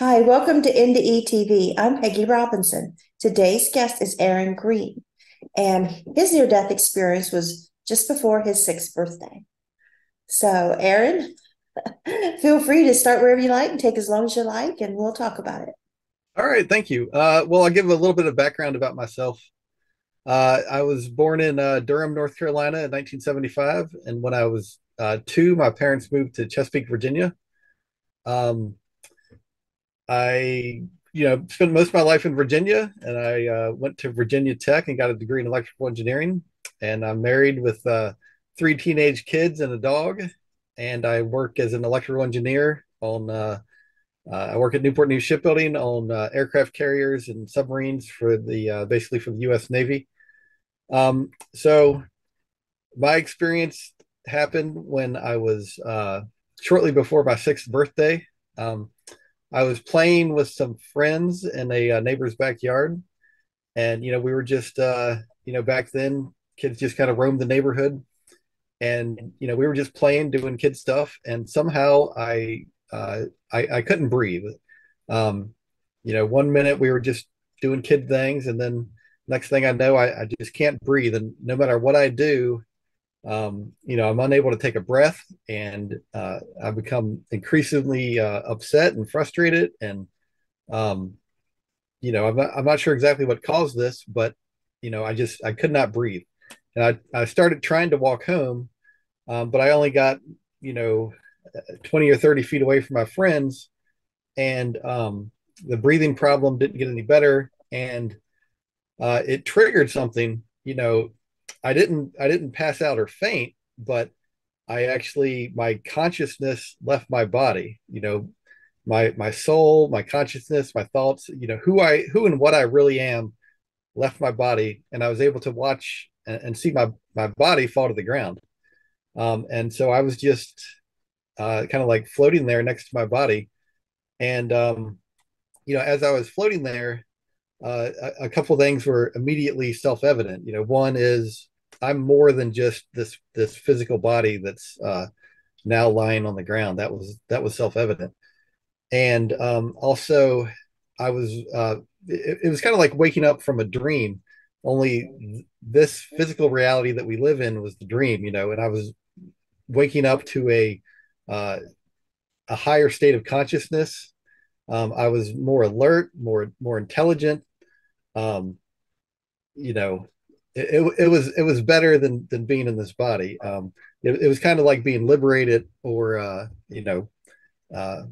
Hi, welcome to NDE TV. I'm Pegi Robinson. Today's guest is Aaron Green, and his near death experience was just before his sixth birthday. So, Aaron, feel free to start wherever you like and take as long as you like, and we'll talk about it. All right, thank you. Uh, well, I'll give a little bit of background about myself. Uh, I was born in uh, Durham, North Carolina in 1975. And when I was uh, two, my parents moved to Chesapeake, Virginia. Um, I, you know, spent most of my life in Virginia and I uh, went to Virginia Tech and got a degree in electrical engineering. And I'm married with uh, three teenage kids and a dog. And I work as an electrical engineer on, uh, I work at Newport News Shipbuilding on aircraft carriers and submarines for the basically for the U.S. Navy. Um, so my experience happened when I was uh, shortly before my sixth birthday. Um, I was playing with some friends in a, uh, neighbor's backyard, and you know we were just uh, you know back then kids just kind of roamed the neighborhood, and you know we were just playing, doing kid stuff, and somehow I uh, I, I couldn't breathe. Um, you know, one minute we were just doing kid things, and then next thing I know, I, I just can't breathe. And no matter what I do, um, you know, I'm unable to take a breath and uh, I become increasingly uh, upset and frustrated. And, um, you know, I'm not, I'm not sure exactly what caused this, but, you know, I just, I could not breathe. And I, I started trying to walk home, um, but I only got, you know, 20 or 30 feet away from my friends. And um, the breathing problem didn't get any better. And uh, it triggered something. You know, I didn't I didn't pass out or faint, but I actually my consciousness left my body. You know, my my soul, my consciousness, my thoughts. You know, who I who and what I really am left my body, and I was able to watch and, and see my my body fall to the ground. Um, and so I was just uh, kind of like floating there next to my body, and um, you know, as I was floating there, uh, a, a couple things were immediately self-evident. You know, one is I'm more than just this this physical body that's uh, now lying on the ground. That was that was self-evident, and um, also I was uh, it, it was kind of like waking up from a dream. Only this physical reality that we live in was the dream, you know, and I was waking up to a uh, a higher state of consciousness. Um, I was more alert, more more intelligent, um, you know, it, it, was it was better than than being in this body. Um, it, it was kind of like being liberated, or uh, you know, uh,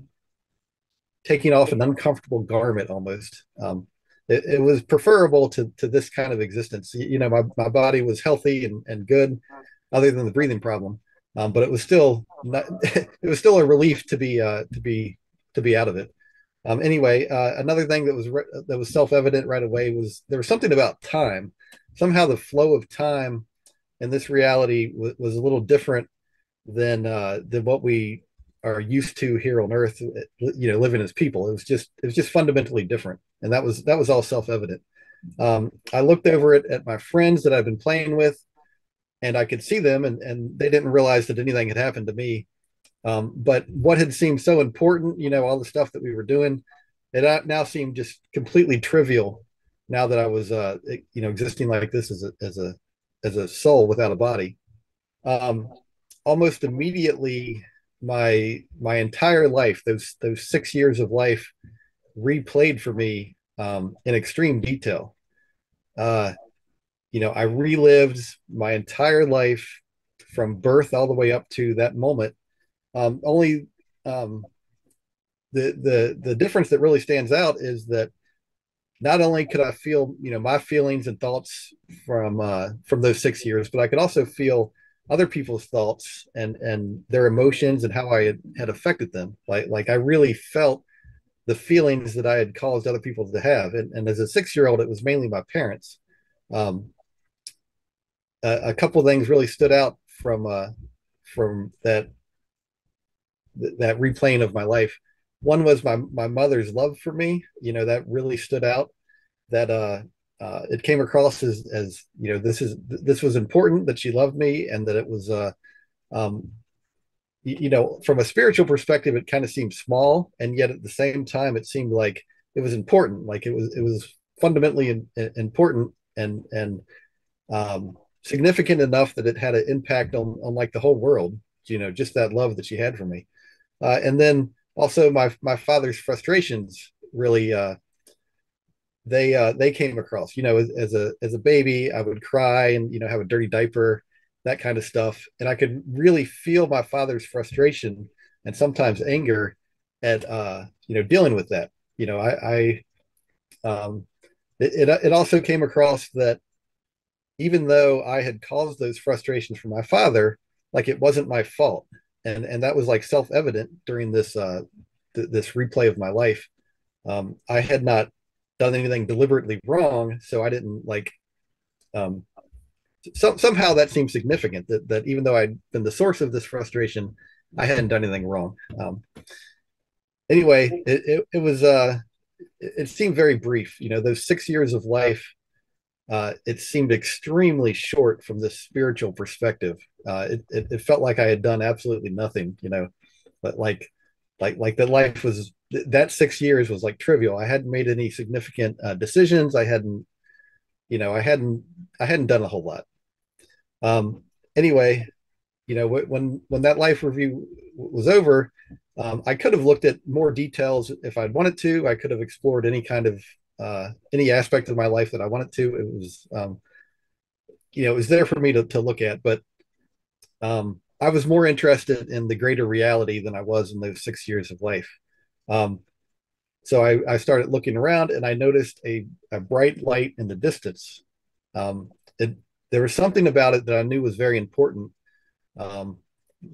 taking off an uncomfortable garment almost. Um, it, it, was preferable to to this kind of existence. You know, my, my body was healthy and, and good, other than the breathing problem. Um, but it was still not, it was still a relief to be uh, to be to be out of it. Um, anyway, uh, another thing that was re- that was self evident right away was there was something about time. Somehow the flow of time in this reality w- was a little different than uh, than what we are used to here on Earth. You know, living as people, it was just it was just fundamentally different, and that was that was all self evident. Um, I looked over it at my friends that I've been playing with, and I could see them, and and they didn't realize that anything had happened to me um, but what had seemed so important, you know, all the stuff that we were doing, it now seemed just completely trivial. Now that I was, uh, you know, existing like this as a as a as a soul without a body, um, almost immediately, my my entire life, those those six years of life, replayed for me um, in extreme detail. Uh, you know, I relived my entire life from birth all the way up to that moment um, only um, the the the difference that really stands out is that not only could I feel you know my feelings and thoughts from uh, from those six years, but I could also feel other people's thoughts and and their emotions and how I had, had affected them. Like like I really felt the feelings that I had caused other people to have. And, and as a six year old, it was mainly my parents. Um, a, a couple things really stood out from uh, from that th- that replaying of my life. One was my my mother's love for me. You know that really stood out. That uh, uh, it came across as as you know this is this was important that she loved me and that it was uh, um, you know, from a spiritual perspective, it kind of seemed small, and yet at the same time, it seemed like it was important. Like it was it was fundamentally in, in, important and and um, significant enough that it had an impact on on like the whole world. You know, just that love that she had for me, uh, and then also my my father's frustrations really uh, they uh, they came across. You know, as, as a as a baby, I would cry and you know have a dirty diaper that kind of stuff. And I could really feel my father's frustration and sometimes anger at uh, you know dealing with that. You know, I, I um, it, it it also came across that even though I had caused those frustrations for my father, like it wasn't my fault, and and that was like self evident during this uh, th- this replay of my life. Um, I had not done anything deliberately wrong, so I didn't like um, so, somehow that seemed significant that, that even though I'd been the source of this frustration, I hadn't done anything wrong. Um, anyway, it, it, it was, uh, it, it, seemed very brief. You know, those six years of life, uh, it seemed extremely short from this spiritual perspective. Uh, it, it, it felt like I had done absolutely nothing, you know, but like, like, like that life was, that six years was like trivial. I hadn't made any significant uh, decisions. I hadn't, you know, I hadn't, I hadn't done a whole lot. Um, anyway, you know, when when that life review was over, um, I could have looked at more details if I'd wanted to. I could have explored any kind of uh, any aspect of my life that I wanted to. It was, um, you know, it was there for me to, to look at, but um, I was more interested in the greater reality than I was in those six years of life. Um, so I, I, started looking around and I noticed a, a bright light in the distance. Um, it, there was something about it that I knew was very important. Um,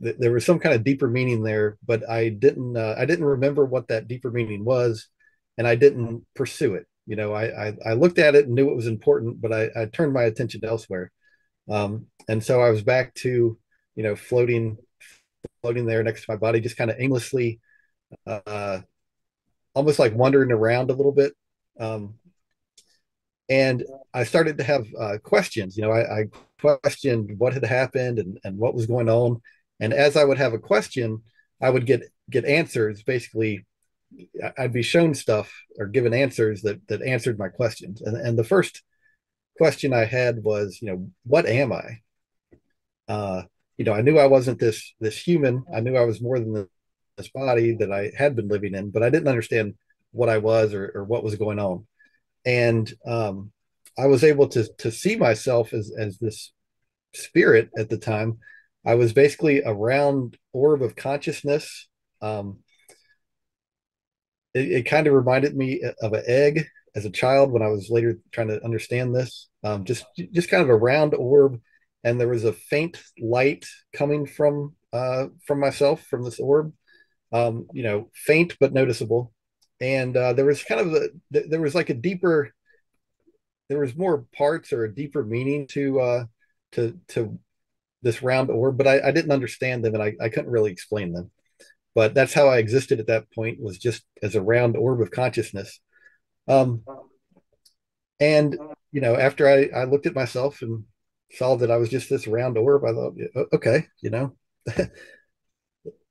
th- there was some kind of deeper meaning there, but I didn't uh, I didn't remember what that deeper meaning was, and I didn't pursue it. You know, I I, I looked at it and knew it was important, but I, I turned my attention elsewhere. Um, and so I was back to you know floating floating there next to my body, just kind of aimlessly, uh, almost like wandering around a little bit. Um, and I started to have uh, questions. You know, I, I, questioned what had happened and, and what was going on. And as I would have a question, I would get get answers. Basically, I'd be shown stuff or given answers that that answered my questions. And and the first question I had was, you know, what am I? Uh, you know, I knew I wasn't this this human. I knew I was more than this body that I had been living in, but I didn't understand what I was or, or what was going on and um, I was able to to see myself as as this spirit at the time. I was basically a round orb of consciousness. Um, it, it kind of reminded me of an egg as a child when I was later trying to understand this. Um, just just kind of a round orb, and there was a faint light coming from uh, from myself from this orb. Um, you know, faint but noticeable and uh, there was kind of a there was like a deeper there was more parts or a deeper meaning to uh to to this round orb but i, I didn't understand them and I, I couldn't really explain them but that's how i existed at that point was just as a round orb of consciousness um and you know after i i looked at myself and saw that i was just this round orb i thought okay you know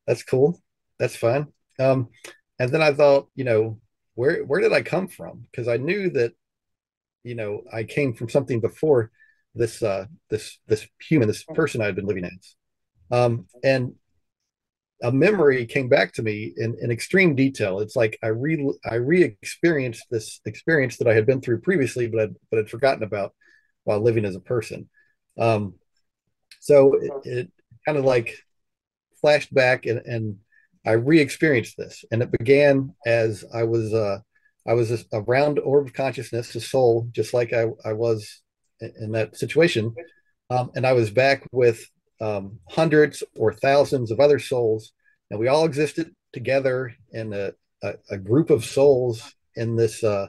that's cool that's fine um and then I thought, you know, where where did I come from? Because I knew that, you know, I came from something before this uh this this human, this person I had been living as. Um, and a memory came back to me in, in extreme detail. It's like I re I re-experienced this experience that I had been through previously, but I'd, but had forgotten about while living as a person. Um, so it, it kind of like flashed back and, and I re-experienced this, and it began as I was uh, I was a, a round orb of consciousness, a soul, just like I, I was in, in that situation, um, and I was back with um, hundreds or thousands of other souls, and we all existed together in a, a, a group of souls in this uh,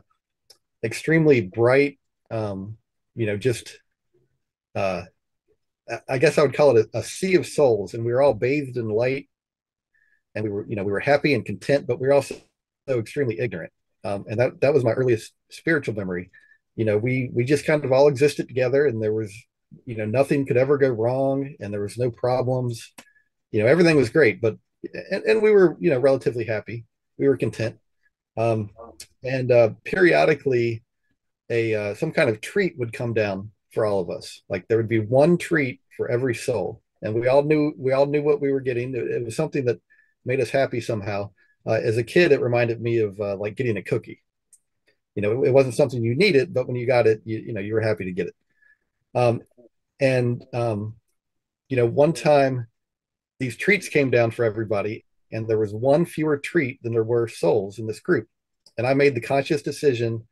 extremely bright, um, you know, just uh, I guess I would call it a, a, sea of souls, and we were all bathed in light. And we were you know we were happy and content but we were also so extremely ignorant. Um, and that that was my earliest spiritual memory. You know we we just kind of all existed together and there was you know nothing could ever go wrong and there was no problems. You know, everything was great, but and, and we were, you know, relatively happy. We were content. Um, and uh, periodically, a uh, some kind of treat would come down for all of us. Like there would be one treat for every soul, and we all knew we all knew what we were getting. It was something that made us happy somehow. Uh, as a kid, it reminded me of uh, like getting a cookie. You know, it, wasn't something you needed, but when you got it, you, you know, you were happy to get it. Um, and um, you know, one time these treats came down for everybody, and there was one fewer treat than there were souls in this group. And I made the conscious decision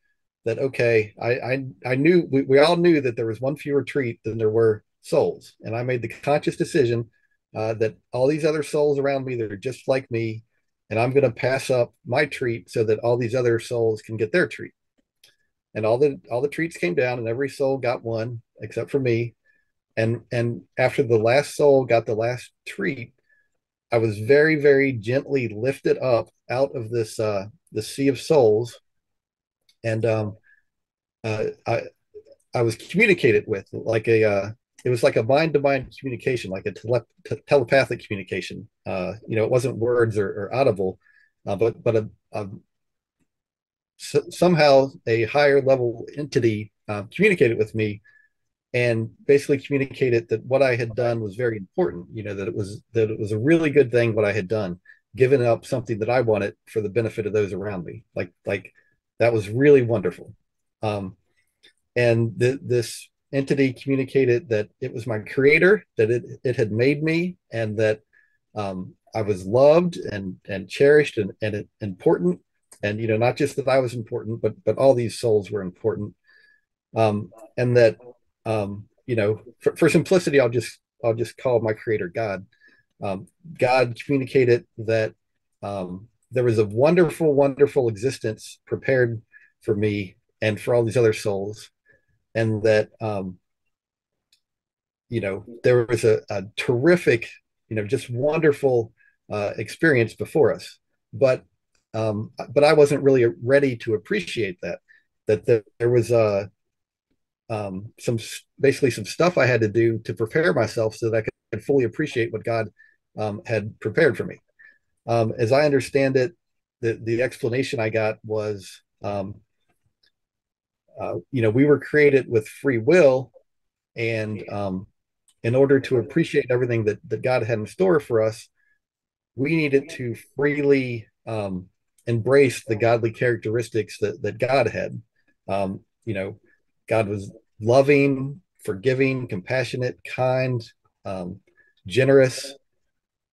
that okay, I I, I knew we, we all knew that there was one fewer treat than there were souls, and I made the conscious decision uh, that all these other souls around me that are just like me, and I'm going to pass up my treat so that all these other souls can get their treat. And all the all the treats came down, and every soul got one except for me. And and after the last soul got the last treat, I was very very gently lifted up out of this uh, the sea of souls, and um, uh, I I was communicated with like a uh, it was like a mind to mind communication, like a tele- t- telepathic communication. Uh, you know, it wasn't words or, or audible, uh, but but a, a so somehow a higher level entity uh, communicated with me and basically communicated that what I had done was very important. You know that it was that it was a really good thing what I had done, giving up something that I wanted for the benefit of those around me. Like like that was really wonderful. Um, and th- this entity communicated that it was my creator, that it, it had made me, and that um, I was loved and and cherished and, and important. And you know, not just that I was important, but but all these souls were important. Um, and that um, you know, for, for simplicity, I'll just I'll just call my creator God. Um, God communicated that um, there was a wonderful, wonderful existence prepared for me and for all these other souls. And that um, you know there was a, a, terrific you know just wonderful uh, experience before us. But um, but i wasn't really ready to appreciate that that there was a um, some basically some stuff i had to do to prepare myself so that i could fully appreciate what god um, had prepared for me um, as i understand it the, the explanation i got was um, uh, you know, we were created with free will, and um, in order to appreciate everything that that God had in store for us, we needed to freely um, embrace the godly characteristics that that God had. Um, you know, God was loving, forgiving, compassionate, kind, um, generous.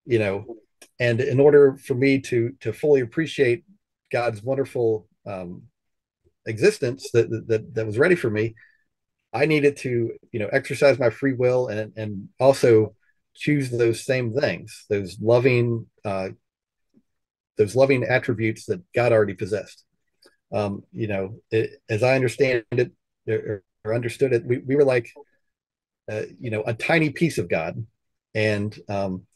You know, and in order for me to to fully appreciate God's wonderful um, existence that, that that was ready for me i needed to you know exercise my free will and and also choose those same things those loving uh those loving attributes that god already possessed. Um you know it, as i understand it or, or understood it we, we were like uh, you know a tiny piece of god. And um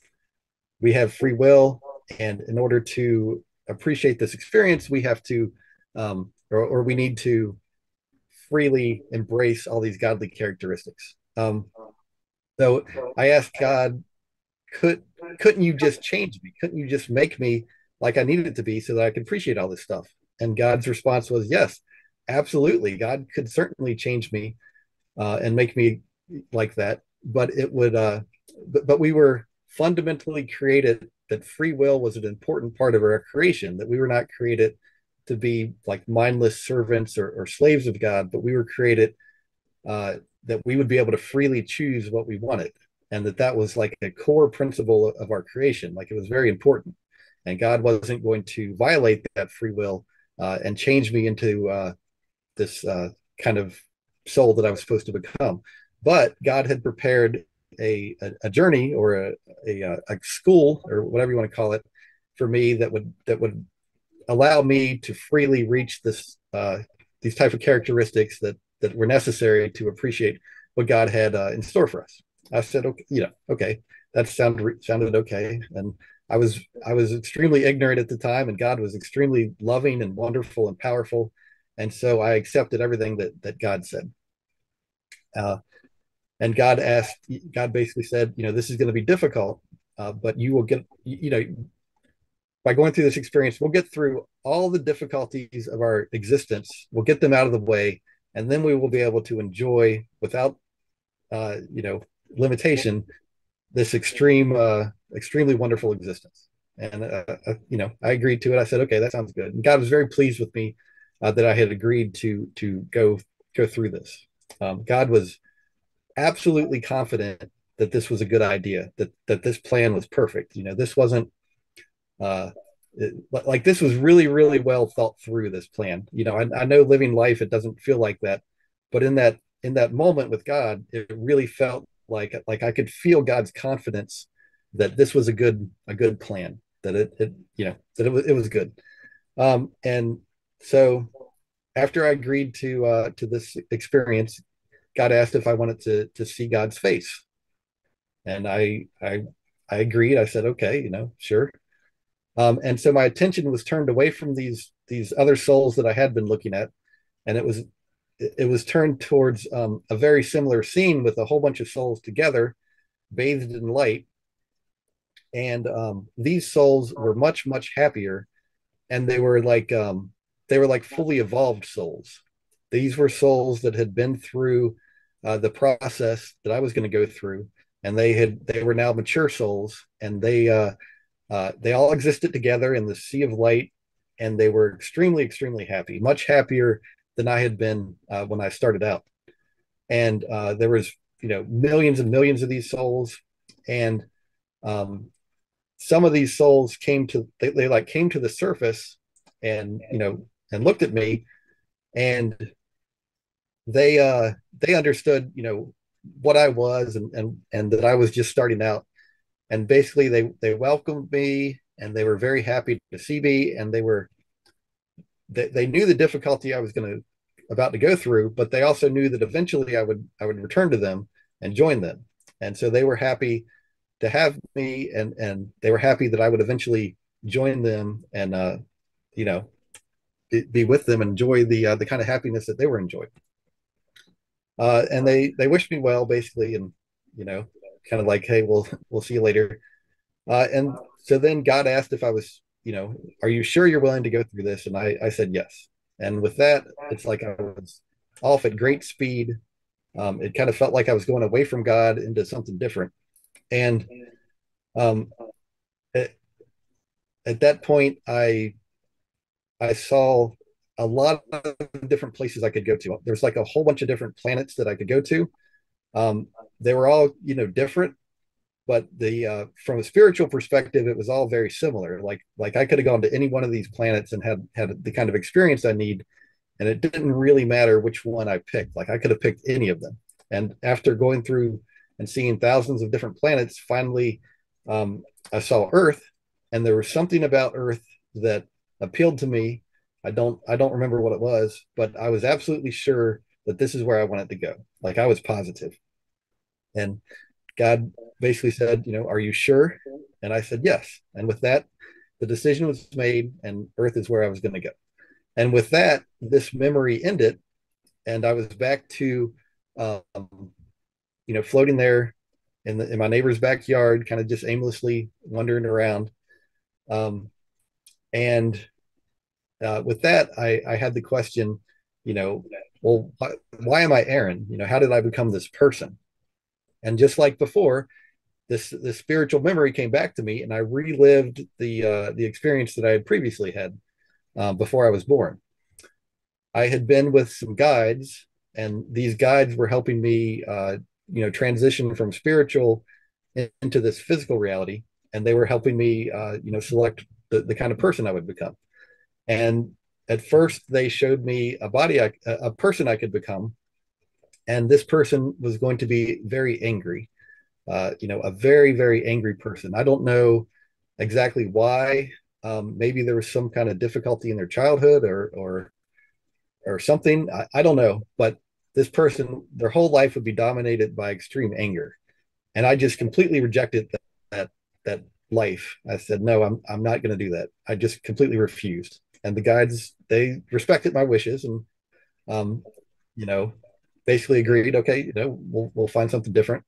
we have free will and in order to appreciate this experience we have to um or, or we need to freely embrace all these godly characteristics. Um, so I asked God, could couldn't you just change me? Couldn't you just make me like I needed to be so that I could appreciate all this stuff? And God's response was, yes, absolutely. God could certainly change me uh, and make me like that, but it would. Uh, but, but we were fundamentally created that free will was an important part of our creation. That we were not created to be like mindless servants or, or slaves of God, but we were created uh, that we would be able to freely choose what we wanted, and that that was like a core principle of our creation. Like it was very important, and God wasn't going to violate that free will uh, and change me into uh, this uh, kind of soul that I was supposed to become. But God had prepared a, a, a journey or a, a, a school or whatever you want to call it for me that would that would allow me to freely reach this uh, these type of characteristics that that were necessary to appreciate what God had uh, in store for us. I said, okay, you know, okay, that sounded sounded okay, and I was I was extremely ignorant at the time, and God was extremely loving and wonderful and powerful, and so I accepted everything that that God said. Uh, and God asked, God basically said, you know, this is going to be difficult, uh, but you will get you know by going through this experience we'll get through all the difficulties of our existence. We'll get them out of the way and then we will be able to enjoy without uh, you know limitation this extreme uh, extremely wonderful existence. And uh, uh, you know i agreed to it. I said okay that sounds good. And god was very pleased with me uh, that i had agreed to to go go through this. Um, god was absolutely confident that this was a good idea that that this plan was perfect. You know this wasn't uh it, like this was really really well thought through this plan. You know I, I know living life it doesn't feel like that but in that in that moment with god it really felt like like i could feel god's confidence that this was a good a good plan that it, it you know that it was it was good. Um and so after i agreed to uh to this experience god asked if i wanted to to see god's face and I I I agreed. I said, okay, you know, sure. Um, and so my attention was turned away from these these other souls that I had been looking at, and it was it was turned towards um, a very similar scene with a whole bunch of souls together, bathed in light. And um, these souls were much much happier, and they were like um, they were like fully evolved souls. These were souls that had been through uh, the process that I was going to go through, and they had they were now mature souls, and they uh, uh, they all existed together in the sea of light, and they were extremely extremely happy, much happier than I had been uh, when I started out. And uh, there was you know millions and millions of these souls, and um, some of these souls came to they, they like came to the surface, and you know and looked at me, and they uh they understood you know what I was and and and that I was just starting out. And basically, they they welcomed me and they were very happy to see me and they were they, they knew the difficulty I was going to about to go through, but they also knew that eventually I would I would return to them and join them. And so they were happy to have me and and they were happy that I would eventually join them and uh you know be, be with them enjoy the uh, the kind of happiness that they were enjoying uh, and they they wished me well basically and you know kind of like hey we'll we'll see you later. Uh, and so then god asked if i was you know are you sure you're willing to go through this? And i i said yes. And with that it's like i was off at great speed. Um, it kind of felt like i was going away from god into something different. And um, at, at that point i i saw a lot of different places I could go to. There's like a whole bunch of different planets that I could go to. Um, they were all, you know, different, but the uh, from a spiritual perspective, it was all very similar. Like like I could have gone to any one of these planets and had had the kind of experience I need, and it didn't really matter which one I picked. Like I could have picked any of them. And after going through and seeing thousands of different planets, finally um, I saw Earth, and there was something about Earth that appealed to me I don't I don't remember what it was, but I was absolutely sure that this is where I wanted to go. Like I was positive. And God basically said, you know, are you sure? And I said yes. And with that, the decision was made and earth is where I was going to go. And with that, this memory ended and I was back to um, you know, floating there in the in my neighbor's backyard, kind of just aimlessly wandering around. Um, and uh, with that, I, I had the question, you know, well, why, why am I Aaron? You know, how did I become this person? And just like before, this the spiritual memory came back to me, and I relived the uh, the experience that I had previously had uh, before I was born. I had been with some guides, and these guides were helping me, uh, you know, transition from spiritual into this physical reality, and they were helping me, uh, you know, select the, the kind of person I would become. And at first, they showed me a body, I, a person I could become, and this person was going to be very angry. Uh, you know, a very very angry person. I don't know exactly why. Um, maybe there was some kind of difficulty in their childhood, or or or something. I, I don't know, but this person, their whole life would be dominated by extreme anger, and I just completely rejected that that, that life. I said, no, I'm I'm not going to do that. I just completely refused and the guides they respected my wishes and um, you know basically agreed okay you know we'll, we'll find something different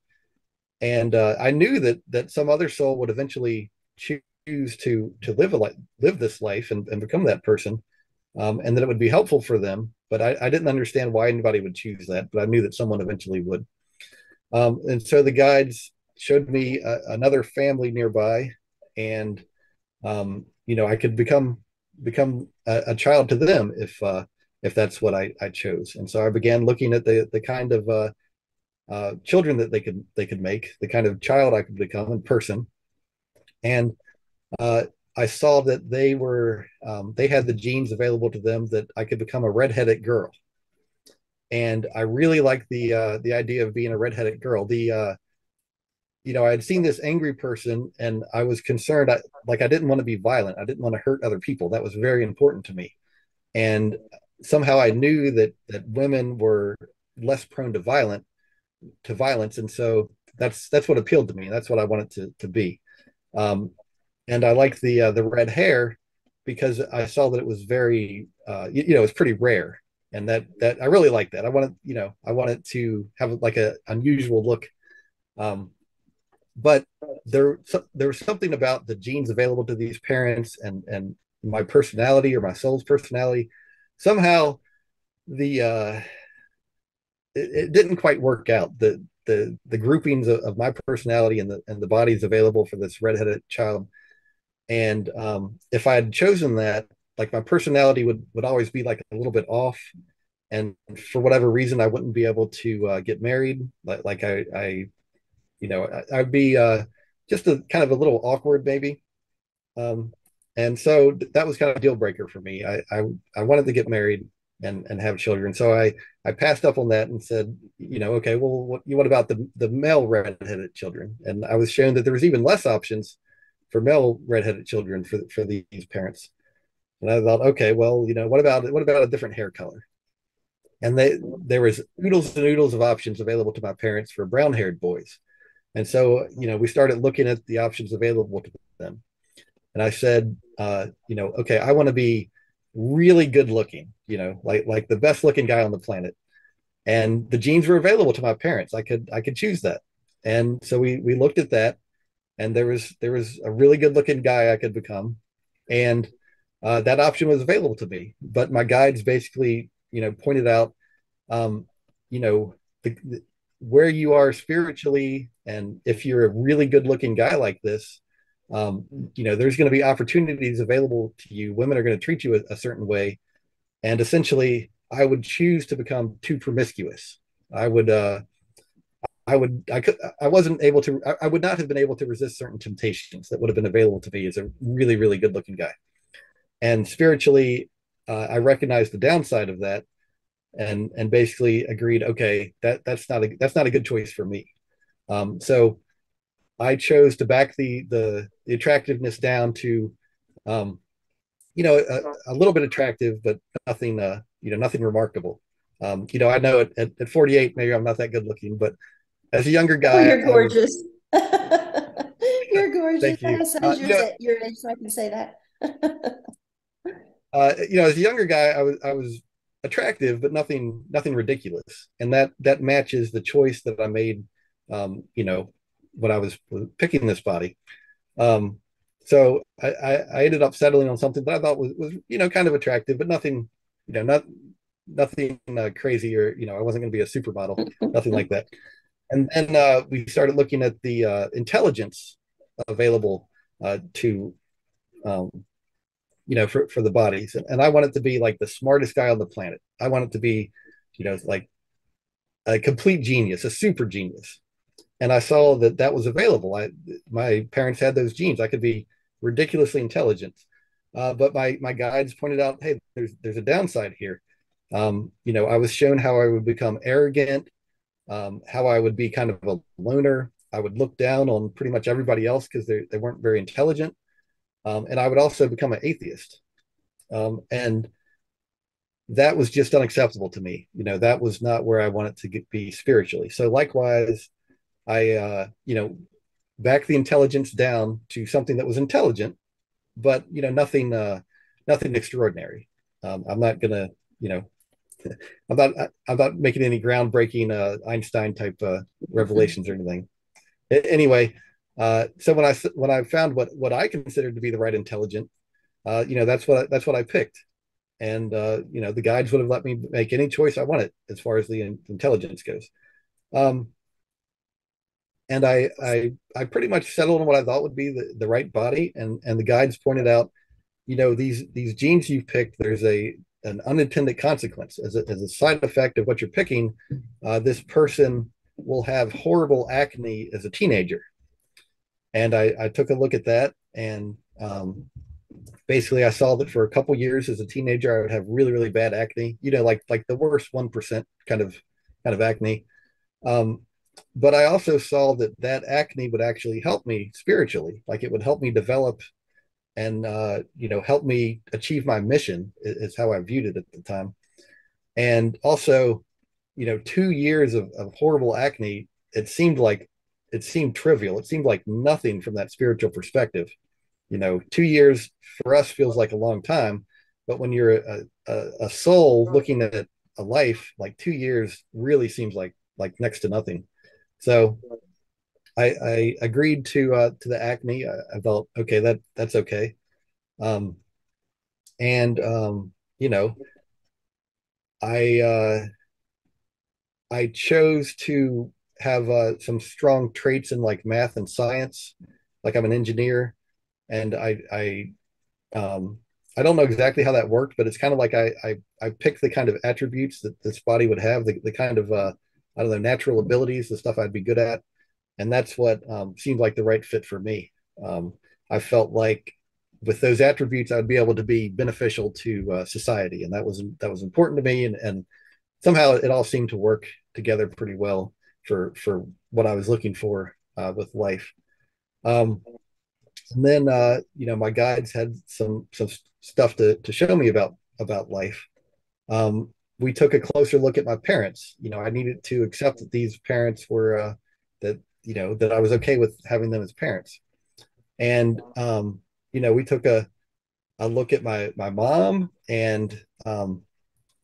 and uh, I knew that that some other soul would eventually choose to to live a life, live this life and, and become that person, um, and that it would be helpful for them. But I, I, didn't understand why anybody would choose that, but I knew that someone eventually would. Um, and so the guides showed me a, another family nearby, and um, you know I could become become a, a child to them if uh, if that's what I, I chose. And so I began looking at the the kind of uh, uh, children that they could they could make, the kind of child I could become in person, and uh, I saw that they were um, they had the genes available to them that I could become a redheaded girl, and I really like the uh, the idea of being a redheaded girl. The uh, you know I had seen this angry person, and I was concerned. I, like I didn't want to be violent. I didn't want to hurt other people. That was very important to me, and somehow I knew that that women were less prone to violent to violence, and so that's that's what appealed to me. That's what I wanted to to be. Um, and I liked the uh, the red hair because I saw that it was very uh, you, you know it's pretty rare, and that that I really like that. I wanted you know I wanted to have like a unusual look. Um, but there there was something about the genes available to these parents and and my personality or my soul's personality somehow the uh it, it, didn't quite work out. The the the groupings of, of, my personality and the and the bodies available for this redheaded child. And um, if I had chosen that, like my personality would would always be like a little bit off, and for whatever reason, I wouldn't be able to uh, get married. Like like I I, you know, I, I'd be uh, just a kind of a little awkward maybe. Um, and so that was kind of a deal breaker for me. I, I I wanted to get married and and have children. So I I passed up on that and said, you know, okay, well, what what about the the male redheaded children? And I was shown that there was even less options for male redheaded children for for these parents. And I thought, okay, well, you know, what about what about a different hair color? And they there was oodles and oodles of options available to my parents for brown haired boys. And so, you know, we started looking at the options available to them. And I said, uh, you know, okay, I want to be really good looking, you know, like like the best looking guy on the planet. And the genes were available to my parents. I could I could choose that. And so we we looked at that and there was there was a really good looking guy I could become. And uh, that option was available to me. But my guides basically, you know, pointed out um, you know, the, the, where you are spiritually and if you're a really good looking guy like this, um, you know there's going to be opportunities available to you. Women are going to treat you a, a, certain way. And essentially i would choose to become too promiscuous. I would uh i would i could i wasn't able to I, I would not have been able to resist certain temptations that would have been available to me as a really really good looking guy. And spiritually uh, i recognized the downside of that and and basically agreed okay that that's not a that's not a good choice for me um so I chose to back the the, the attractiveness down to, um, you know, a, a, little bit attractive, but nothing, uh, you know, nothing remarkable. Um, you know, I know at, at, at 48, maybe I'm not that good looking, but as a younger guy, oh, you're gorgeous. you're gorgeous. Thank you. Uh, you know, your age, so I can say that. uh, you know, as a younger guy, I was I was attractive, but nothing nothing ridiculous, and that that matches the choice that I made. Um, you know, when I was picking this body. Um, so I, I, ended up settling on something that I thought was, was you know kind of attractive, but nothing you know not nothing uh, crazy or you know I wasn't going to be a supermodel, nothing like that. And then uh, we started looking at the uh, intelligence available uh, to um, you know for, for the bodies, and I wanted to be like the smartest guy on the planet. I wanted to be you know like a complete genius, a super genius and I saw that that was available. I, my parents had those genes. I could be ridiculously intelligent, uh, but my my guides pointed out, hey, there's there's a downside here. Um, you know, I was shown how I would become arrogant, um, how I would be kind of a loner. I would look down on pretty much everybody else because they they weren't very intelligent, um, and I would also become an atheist. Um, and that was just unacceptable to me. You know, that was not where I wanted to get, be spiritually. So likewise I, uh, you know, back the intelligence down to something that was intelligent, but you know, nothing, uh, nothing extraordinary. Um, I'm not gonna, you know, I'm not, I'm not making any groundbreaking uh, Einstein type uh, revelations or anything. anyway, uh, so when I when I found what what I considered to be the right intelligent, uh, you know, that's what I, that's what I picked, and uh, you know, the guides would have let me make any choice I wanted as far as the in, intelligence goes. Um, and I, I I pretty much settled on what I thought would be the, the right body, and and the guides pointed out, you know, these these genes you've picked, there's a an unintended consequence as a, as a side effect of what you're picking. Uh, this person will have horrible acne as a teenager, and I, I took a look at that, and um, basically I saw that for a couple years as a teenager, I would have really really bad acne. You know, like like the worst one percent kind of kind of acne. Um, but I also saw that that acne would actually help me spiritually. Like it would help me develop and uh, you know help me achieve my mission is how I viewed it at the time. And also, you know, two years of, of horrible acne, it seemed like it seemed trivial. It seemed like nothing from that spiritual perspective. You know, two years for us feels like a long time, but when you're a, a, a soul looking at a life, like two years really seems like like next to nothing. So I, I agreed to uh, to the acne. I, I, felt okay that that's okay, um, and um, you know, I uh, I chose to have uh, some strong traits in like math and science. Like I'm an engineer, and I I um, I don't know exactly how that worked, but it's kind of like I I, I picked the kind of attributes that this body would have, the, the kind of uh, I don't know natural abilities, the stuff I'd be good at, and that's what um, seemed like the right fit for me. Um, I felt like with those attributes, I'd be able to be beneficial to uh, society, and that was that was important to me. And, and somehow it all seemed to work together pretty well for for what I was looking for uh, with life. Um, and then uh, you know my guides had some some stuff to to show me about about life. Um, we took a closer look at my parents. You know, I needed to accept that these parents were uh, that you know that I was okay with having them as parents. And um, you know, we took a a look at my my mom, and um,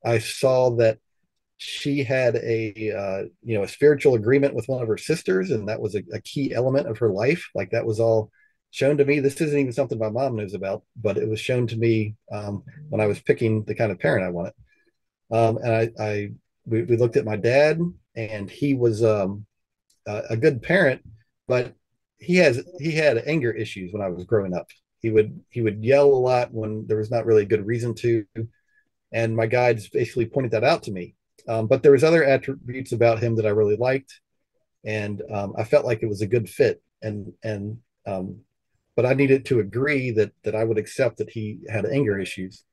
I saw that she had a uh, you know a spiritual agreement with one of her sisters, and that was a, a key element of her life. Like that was all shown to me. This isn't even something my mom knows about, but it was shown to me um, when I was picking the kind of parent I wanted. Um, and I, I we, we, looked at my dad, and he was um, a good parent, but he has he had anger issues when I was growing up. He would he would yell a lot when there was not really a good reason to, and my guides basically pointed that out to me. Um, but there was other attributes about him that I really liked, and um, I felt like it was a good fit. And and um, but I needed to agree that that I would accept that he had anger issues,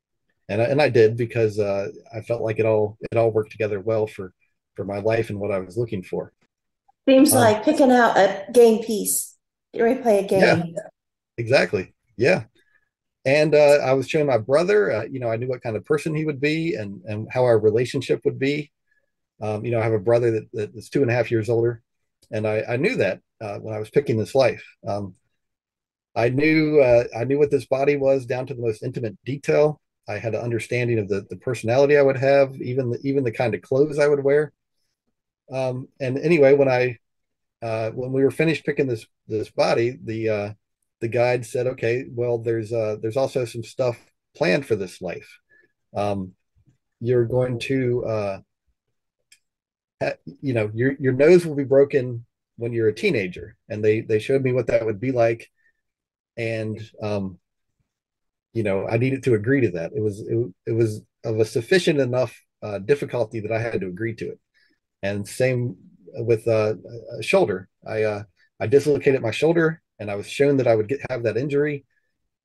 and I, and I did because uh, I felt like it all it all worked together well for for my life and what I was looking for. Seems um, like picking out a game piece. You ready to play a game? Yeah, exactly. Yeah. And uh, I was showing my brother, uh, you know, I knew what kind of person he would be and, and how our relationship would be. Um, you know, I have a brother that, that is two and a half years older. And I, I knew that uh, when I was picking this life. Um, I knew uh, I knew what this body was down to the most intimate detail. I had an understanding of the, the personality I would have, even the, even the kind of clothes I would wear. Um, and anyway, when I uh, when we were finished picking this this body, the uh, the guide said, "Okay, well, there's uh, there's also some stuff planned for this life. Um, you're going to, uh, ha- you know, your your nose will be broken when you're a teenager." And they they showed me what that would be like, and um, you know, I needed to agree to that. It was it, it was of a sufficient enough uh, difficulty that I had to agree to it. And same with uh, a shoulder. I uh, I dislocated my shoulder, and I was shown that I would get have that injury,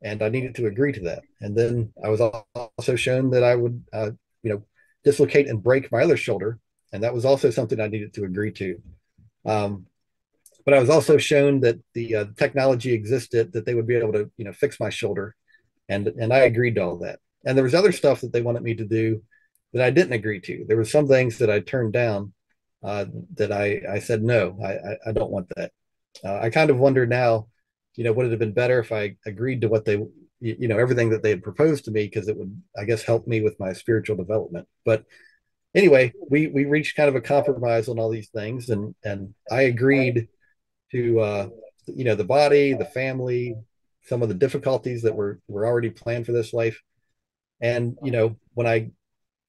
and I needed to agree to that. And then I was also shown that I would, uh, you know, dislocate and break my other shoulder, and that was also something I needed to agree to. Um, but I was also shown that the uh, technology existed that they would be able to, you know, fix my shoulder, and and I agreed to all that. And there was other stuff that they wanted me to do that I didn't agree to. There were some things that I turned down uh, that I, I said, no, I, I, don't want that. Uh, I kind of wonder now, you know, would it have been better if I agreed to what they, you know, everything that they had proposed to me, because it would, I guess, help me with my spiritual development. But anyway, we, we reached kind of a compromise on all these things. And, and I agreed to uh, you know the body, the family, some of the difficulties that were were already planned for this life. And you know when I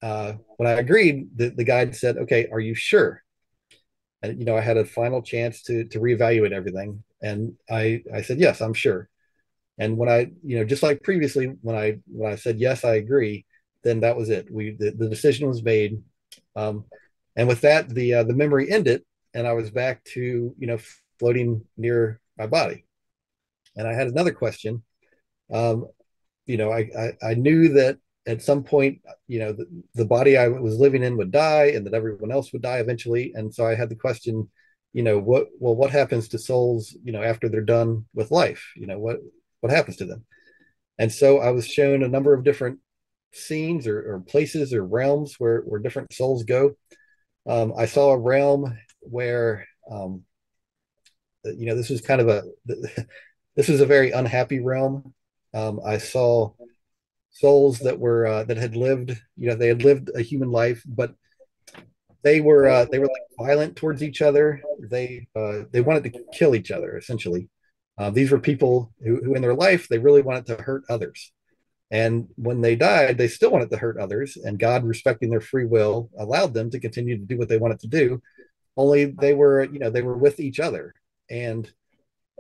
uh, when I agreed, the, the guide said, "Okay, are you sure?" And you know I had a final chance to to reevaluate everything, and I I said yes, I'm sure. And when I you know just like previously when I when I said yes, I agree, then that was it. We the, the decision was made. Um, and with that, the uh, the memory ended, and I was back to you know floating near my body. And I had another question. Um, you know, I, I, I knew that at some point, you know, the, the body I was living in would die, and that everyone else would die eventually. And so I had the question, you know, what well, what happens to souls, you know, after they're done with life? You know, what what happens to them? And so I was shown a number of different scenes or, or places or realms where where different souls go. Um, I saw a realm where um, you know this was kind of a this is a very unhappy realm. Um, I saw souls that were uh, that had lived you know they had lived a human life, but they were uh, they were like violent towards each other. They uh, they wanted to kill each other essentially. Uh, these were people who, who in their life they really wanted to hurt others. And when they died, they still wanted to hurt others, and God, respecting their free will, allowed them to continue to do what they wanted to do. Only they were, you know, they were with each other, and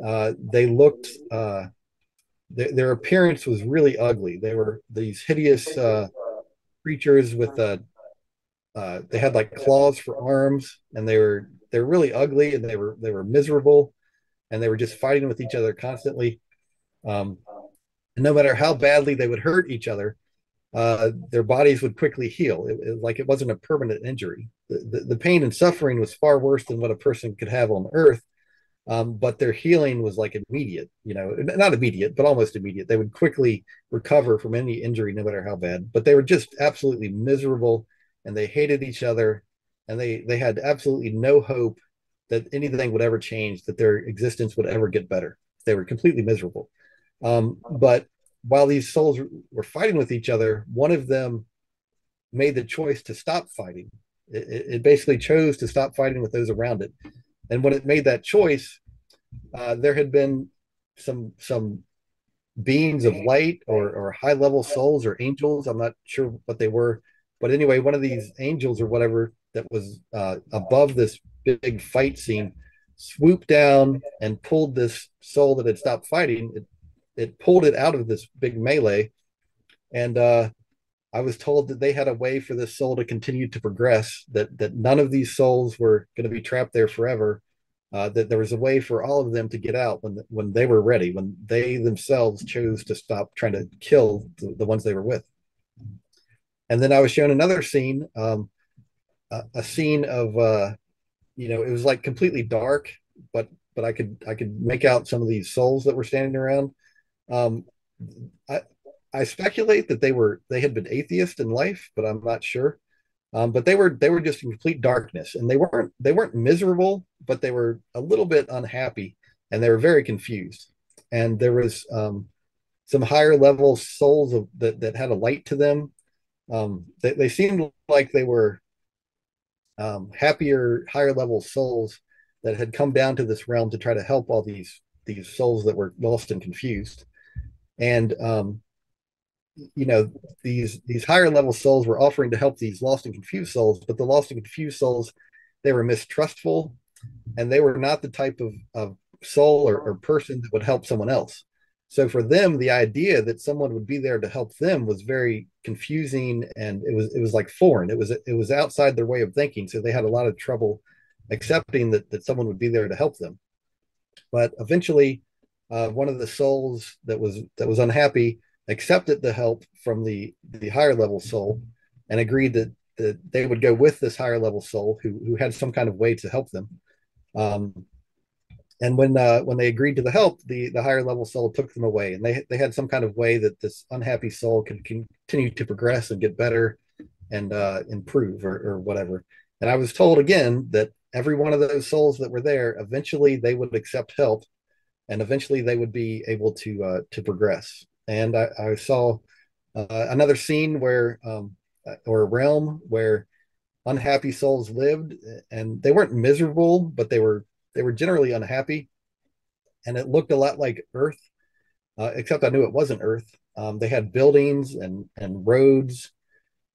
uh, they looked. Uh, th- their appearance was really ugly. They were these hideous uh, creatures with. Uh, uh, they had like claws for arms, and they were they're really ugly, and they were they were miserable, and they were just fighting with each other constantly. Um, and no matter how badly they would hurt each other, their bodies would quickly heal. It, it, like it wasn't a permanent injury. The, the, the, pain and suffering was far worse than what a person could have on Earth. Um, but their healing was like immediate, you know, not immediate, but almost immediate. They would quickly recover from any injury, no matter how bad. But they were just absolutely miserable, and they hated each other, and they they had absolutely no hope that anything would ever change, that their existence would ever get better. They were completely miserable. Um, but while these souls were fighting with each other, one of them made the choice to stop fighting. It, it basically chose to stop fighting with those around it. And when it made that choice, uh, there had been some some beings of light or, or high level souls or angels. I'm not sure what they were, but anyway, one of these angels or whatever that was uh, above this big fight scene swooped down and pulled this soul that had stopped fighting. It it pulled it out of this big melee, and uh, I was told that they had a way for this soul to continue to progress. That that none of these souls were going to be trapped there forever. Uh, that there was a way for all of them to get out when when they were ready, when they themselves chose to stop trying to kill the, the ones they were with. And then I was shown another scene, um, a, a, scene of, uh, you know, it was like completely dark, but but I could I could make out some of these souls that were standing around, um, I, I speculate that they were they had been atheist in life, but I'm not sure. Um, but they were they were just in complete darkness, and they weren't they weren't miserable, but they were a little bit unhappy, and they were very confused. And there was um, some higher level souls of, that that had a light to them. Um, they, they seemed like they were um, happier, higher level souls that had come down to this realm to try to help all these these souls that were lost and confused and um, you know these these higher level souls were offering to help these lost and confused souls but the lost and confused souls they were mistrustful and they were not the type of, of soul or, or person that would help someone else. So for them the idea that someone would be there to help them was very confusing and it was it was like foreign. It was it was outside their way of thinking so they had a lot of trouble accepting that that someone would be there to help them. But eventually uh, one of the souls that was that was unhappy accepted the help from the the higher level soul and agreed that that they would go with this higher level soul who who had some kind of way to help them. Um, and when uh, when they agreed to the help, the the higher level soul took them away, and they they had some kind of way that this unhappy soul could continue to progress and get better and uh, improve or, or whatever. And I was told again that every one of those souls that were there, eventually they would accept help and eventually they would be able to uh, to progress. And I, I saw uh, another scene where um, or a realm where unhappy souls lived, and they weren't miserable, but they were they were generally unhappy. and it looked a lot like Earth, uh, except I knew it wasn't Earth. Um, they had buildings and and roads,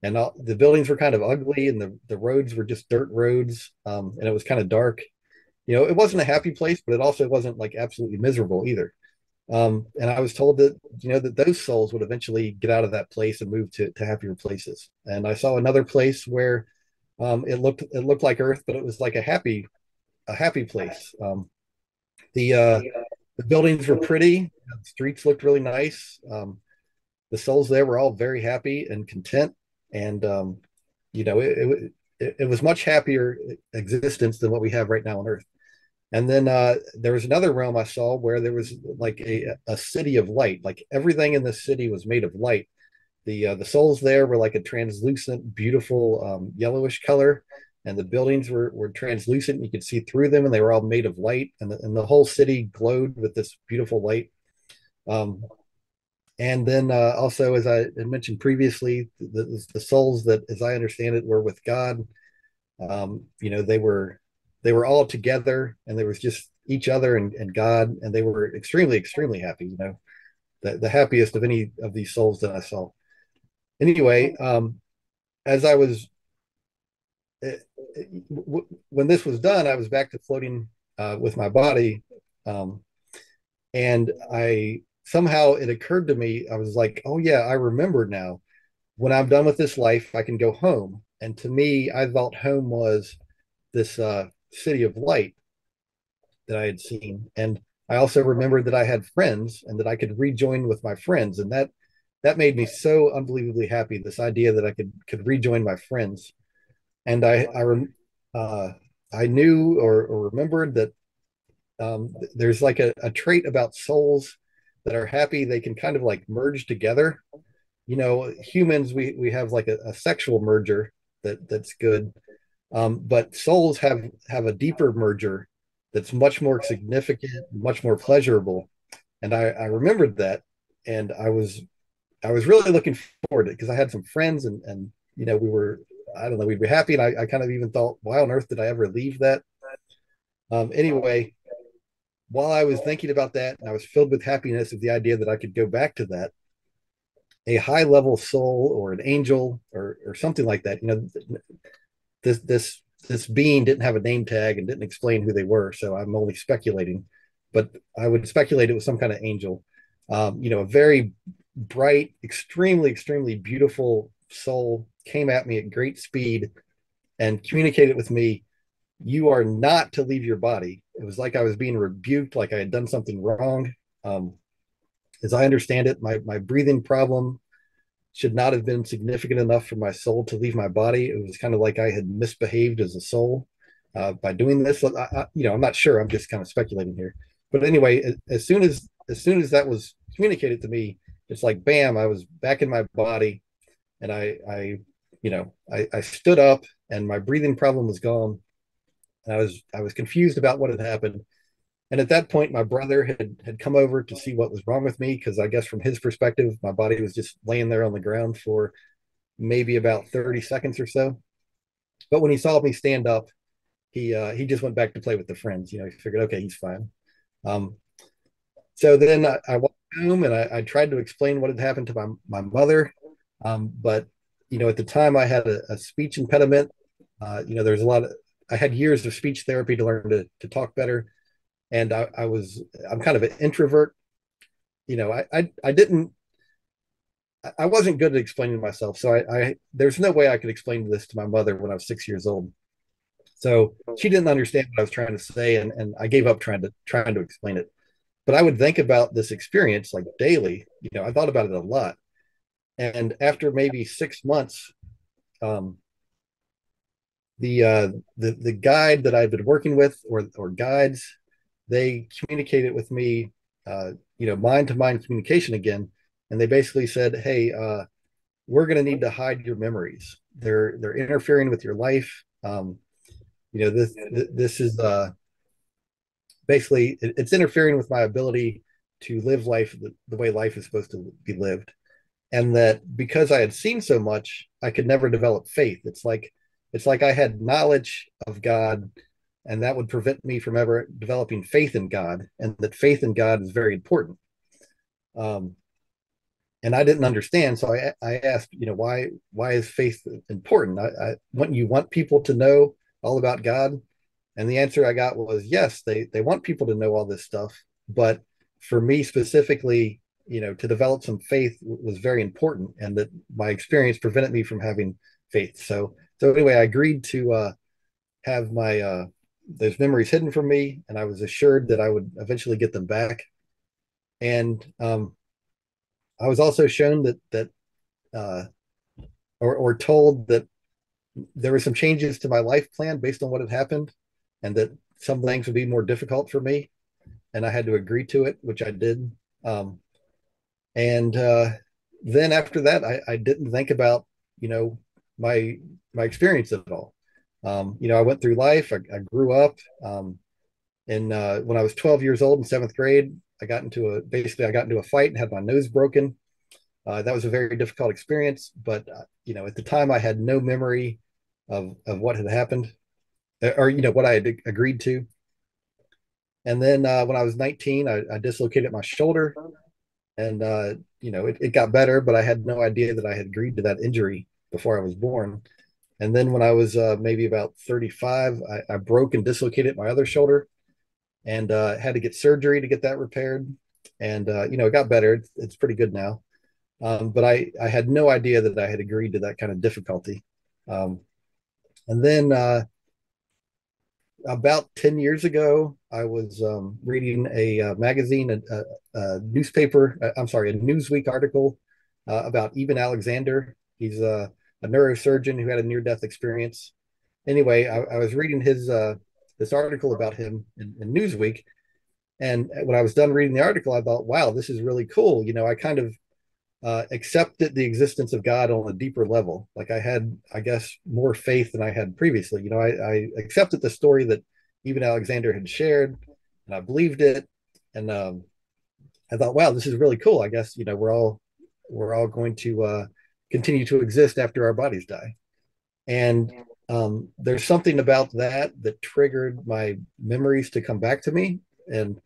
and all, the buildings were kind of ugly, and the the roads were just dirt roads, um, and it was kind of dark. You know, it wasn't a happy place, but it also wasn't like absolutely miserable either. Um, and I was told that you know that those souls would eventually get out of that place and move to, to happier places. And I saw another place where um, it looked it looked like Earth, but it was like a happy a happy place. Um, the uh, the buildings were pretty, the streets looked really nice. Um, the souls there were all very happy and content, and um, you know it, it, it was much happier existence than what we have right now on Earth. And then uh, there was another realm I saw where there was like a, a city of light. Like everything in the city was made of light. The uh, the souls there were like a translucent, beautiful um, yellowish color, and the buildings were were translucent. You could see through them, and they were all made of light. And the, and the whole city glowed with this beautiful light. Um, and then uh, also, as I had mentioned previously, the, the souls that, as I understand it, were with God. Um, you know, they were they were all together and there was just each other and, and God, and they were extremely, extremely happy, you know, the, the happiest of any of these souls that I saw. Anyway, um, as I was, w- when this was done, I was back to floating uh, with my body. Um, and I somehow it occurred to me, I was like, oh, yeah, I remember now. When I'm done with this life, I can go home. And to me, I thought home was this uh, city of light that I had seen. And I also remembered that I had friends and that I could rejoin with my friends. And that that made me so unbelievably happy. This idea that I could could rejoin my friends. And I I uh, I knew or, or remembered that um, there's like a, a trait about souls that are happy. They can kind of like merge together. You know, humans we we have like a, a sexual merger that that's good um, but souls have have a deeper merger that's much more significant, much more pleasurable. And I, I remembered that, and I was I was really looking forward to it because I had some friends, and and you know we were I don't know we'd be happy, and I, I kind of even thought, why on earth did I ever leave that? Um, anyway, while I was thinking about that, and I was filled with happiness of the idea that I could go back to that, a high level soul or an angel or or something like that, you know, this this this being didn't have a name tag and didn't explain who they were, so I'm only speculating. But I would speculate it was some kind of angel. Um, you know, a very bright, extremely, extremely beautiful soul came at me at great speed and communicated with me, "You are not to leave your body." It was like I was being rebuked, like I had done something wrong. Um, as I understand it, my my breathing problem should not have been significant enough for my soul to leave my body. It was kind of like I had misbehaved as a soul uh, by doing this. I, I, you know, I'm not sure. I'm just kind of speculating here. But anyway, as, soon as as soon as that was communicated to me, it's like bam, I was back in my body, and I I you know I, I stood up and my breathing problem was gone. And I was I was confused about what had happened and at that point, my brother had had come over to see what was wrong with me because I guess from his perspective, my body was just laying there on the ground for maybe about 30 seconds or so. But when he saw me stand up, he uh, he just went back to play with the friends. You know, he figured, okay, he's fine. Um, so then I, I walked home and I, I, tried to explain what had happened to my my mother, um, but you know, at the time I had a, a speech impediment. Uh, you know, there's a lot of I had years of speech therapy to learn to to talk better and I, I was I'm kind of an introvert. You know, I I, I didn't I wasn't good at explaining myself. So I, I there's no way I could explain this to my mother when I was six years old. So she didn't understand what I was trying to say, and, and I gave up trying to trying to explain it. But I would think about this experience like daily. You know, I thought about it a lot. And after maybe six months, um, the uh, the the guide that I've been working with, or or guides, they communicated with me, uh, you know, mind to mind communication again, and they basically said, "Hey, uh, we're going to need to hide your memories. They're they're interfering with your life. Um, you know, this this is uh, basically it's interfering with my ability to live life the, the way life is supposed to be lived." and that because I had seen so much, I could never develop faith. It's like it's like I had knowledge of God and that would prevent me from ever developing faith in God, and that faith in God is very important. Um, and I didn't understand, so I, I asked, you know, why why is faith important? I, I want you want people to know all about God, and the answer I got was yes. They they want people to know all this stuff, but for me specifically, you know, to develop some faith was very important, and that my experience prevented me from having faith. So so anyway, I agreed to uh, have my uh, those memories hidden from me, and I was assured that I would eventually get them back. And um, I was also shown that that uh, or, or told that there were some changes to my life plan based on what had happened, and that some things would be more difficult for me, and I had to agree to it, which I did. Um, and uh, then after that, I, I didn't think about you know my my experience at all. Um, you know, I went through life. I, I grew up. Um, and uh, when I was 12 years old in seventh grade, I got into a basically I got into a fight and had my nose broken. Uh, that was a very difficult experience, but uh, you know, at the time I had no memory of of what had happened, uh, or you know what I had agreed to. And then uh, when I was 19, I, I, dislocated my shoulder, and uh, you know it, it got better, but I had no idea that I had agreed to that injury before I was born. And then when I was uh, maybe about 35, I, I, broke and dislocated my other shoulder and uh, had to get surgery to get that repaired. And, uh, you know, it got better. It's, it's pretty good now. Um, but I, I had no idea that I had agreed to that kind of difficulty. Um, and then uh, about 10 years ago, I was um, reading a, uh, magazine, a, a, a newspaper, uh, I'm sorry, a Newsweek article about Eben Alexander. He's a a neurosurgeon who had a near death experience. Anyway, I, I was reading his uh, this article about him in, in, Newsweek, and when I was done reading the article, I thought, "Wow, this is really cool." You know, I kind of uh, accepted the existence of God on a deeper level. Like I had, I guess, more faith than I had previously. You know, I, I accepted the story that Eben Alexander had shared, and I believed it. And um, I thought, wow, this is really cool. I guess you know we're all we're all going to uh, continue to exist after our bodies die. And um, there's something about that that triggered my memories to come back to me. And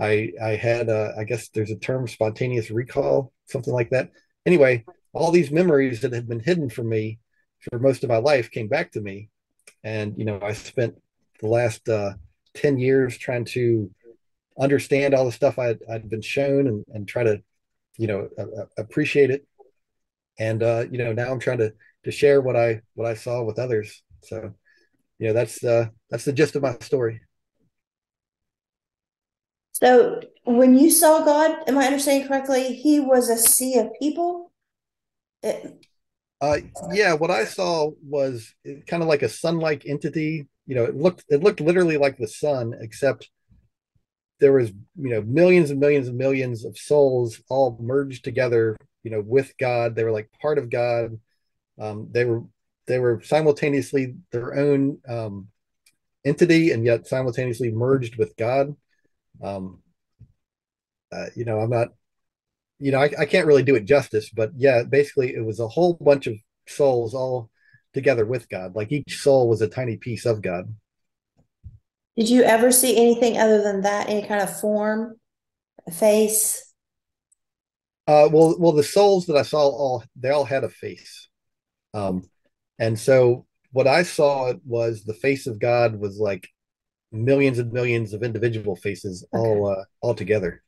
I I had a, I guess there's a term spontaneous recall, something like that. Anyway, all these memories that had been hidden from me for most of my life came back to me. And you know, I spent the last uh, 10 years trying to understand all the stuff I'd, I'd been shown and, and try to, you know, uh, appreciate it and uh, you know now I'm trying to to share what I what I saw with others. So you know that's uh, that's the gist of my story. So when you saw God, am I understanding correctly? He was a sea of people. It... Uh, yeah, what I saw was kind of like a sun-like entity. You know, it looked it looked literally like the sun, except there was you know millions and millions and millions of souls all merged together you know with god. They were like part of god. Um, they were they were simultaneously their own um, entity and yet simultaneously merged with god. Um, uh, you know i'm not you know I, I can't really do it justice but yeah basically it was a whole bunch of souls all together with god. Like each soul was a tiny piece of god did you ever see anything other than that any kind of form a face uh, well, well, the souls that I saw all they all had a face, um, and so what I saw was the face of God was like millions and millions of individual faces okay. all uh, all together.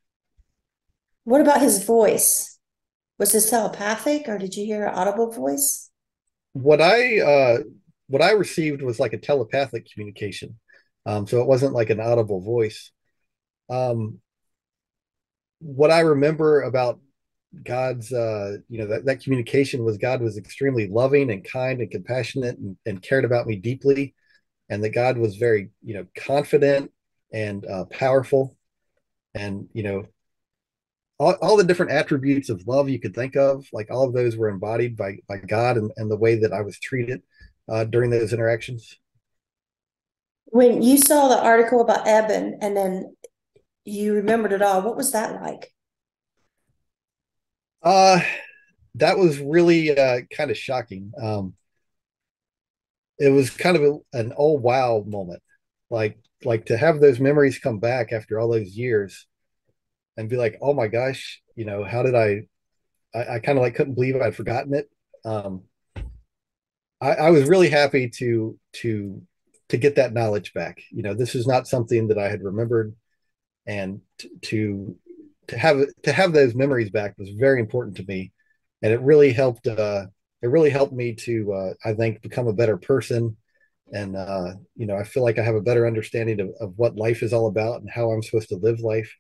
What about his voice? Was this telepathic, or did you hear an audible voice? What I uh, what I received was like a telepathic communication, um, so it wasn't like an audible voice. Um, what I remember about God's uh, you know that, that communication was God was extremely loving and kind and compassionate and, and cared about me deeply, and that God was very you know confident and uh, powerful, and you know all, all the different attributes of love you could think of, like all of those were embodied by by God and, and the way that I was treated uh, during those interactions. When you saw the article about Eben and then you remembered it all, what was that like? Uh, that was really uh, kind of shocking. Um, it was kind of a, an oh wow moment. like like to have those memories come back after all those years and be like, oh my gosh, you know, how did I? I, I kind of like couldn't believe I'd forgotten it. Um, I, I was really happy to to to get that knowledge back. You know, this is not something that I had remembered, and to to have to have those memories back was very important to me, and it really helped. Uh, it really helped me to, uh, I think, become a better person, and uh, you know, I feel like I have a better understanding of, of what life is all about and how I'm supposed to live life,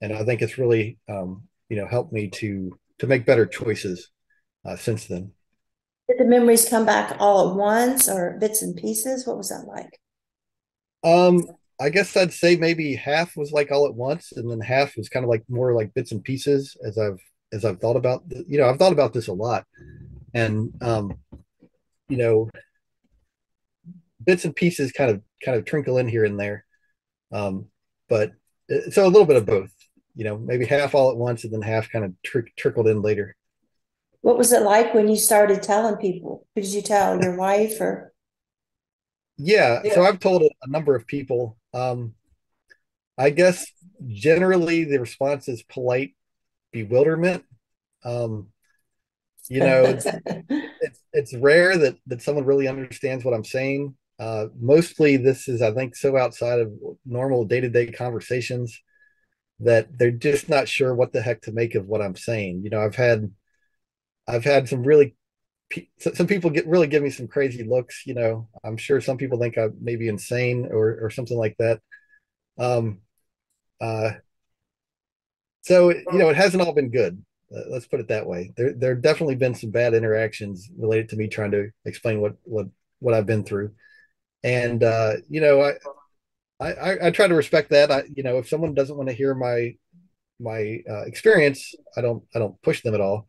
and I think it's really, um, you know, helped me to to make better choices uh, since then. Did the memories come back all at once or bits and pieces? What was that like? Um, I guess I'd say maybe half was like all at once, and then half was kind of like more like bits and pieces as I've as I've thought about you know I've thought about this a lot, and um, you know bits and pieces kind of kind of trinkle in here and there, um, but uh, so a little bit of both. You know, maybe half all at once, and then half kind of tr- trickled in later. What was it like when you started telling people? Who did you tell? Your wife or? Yeah, so I've told a, a number of people. Um, I guess generally the response is polite bewilderment. Um, you know, it's, it's, it's rare that that someone really understands what I'm saying. Uh, mostly, this is I think so outside of normal day to day conversations that they're just not sure what the heck to make of what I'm saying. You know, I've had I've had some really some people get really give me some crazy looks. You know, I'm sure some people think I may be insane or or something like that. Um, uh, so you know, it hasn't all been good. Uh, let's put it that way. There there definitely been some bad interactions related to me trying to explain what what what I've been through, and uh, you know, I. I, I try to respect that. I, you know, if someone doesn't want to hear my my uh, experience, I don't I don't push them at all.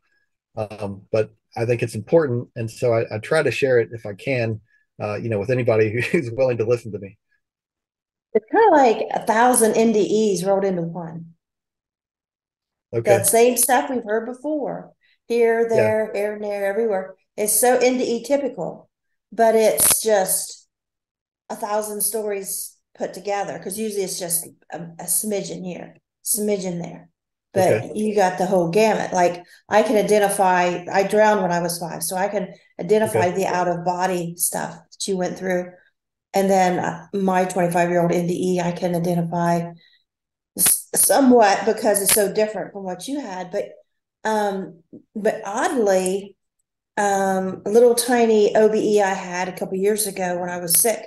Um, but I think it's important, and so I, I, try to share it if I can, uh, you know, with anybody who's willing to listen to me. It's kind of like a thousand NDEs rolled into one. Okay. That same stuff we've heard before, here, there, yeah. here, and there, everywhere. It's so NDE typical, but it's just a thousand stories put together because usually it's just a, a smidgen here, smidgen there but okay. you got the whole gamut. Like I can identify, I drowned when I was five, so I can identify okay. the out of body stuff that you went through. And then uh, my 25 year old NDE, I can identify somewhat because it's so different from what you had. But, um, but oddly, um, a little tiny OBE I had a couple years ago when I was sick,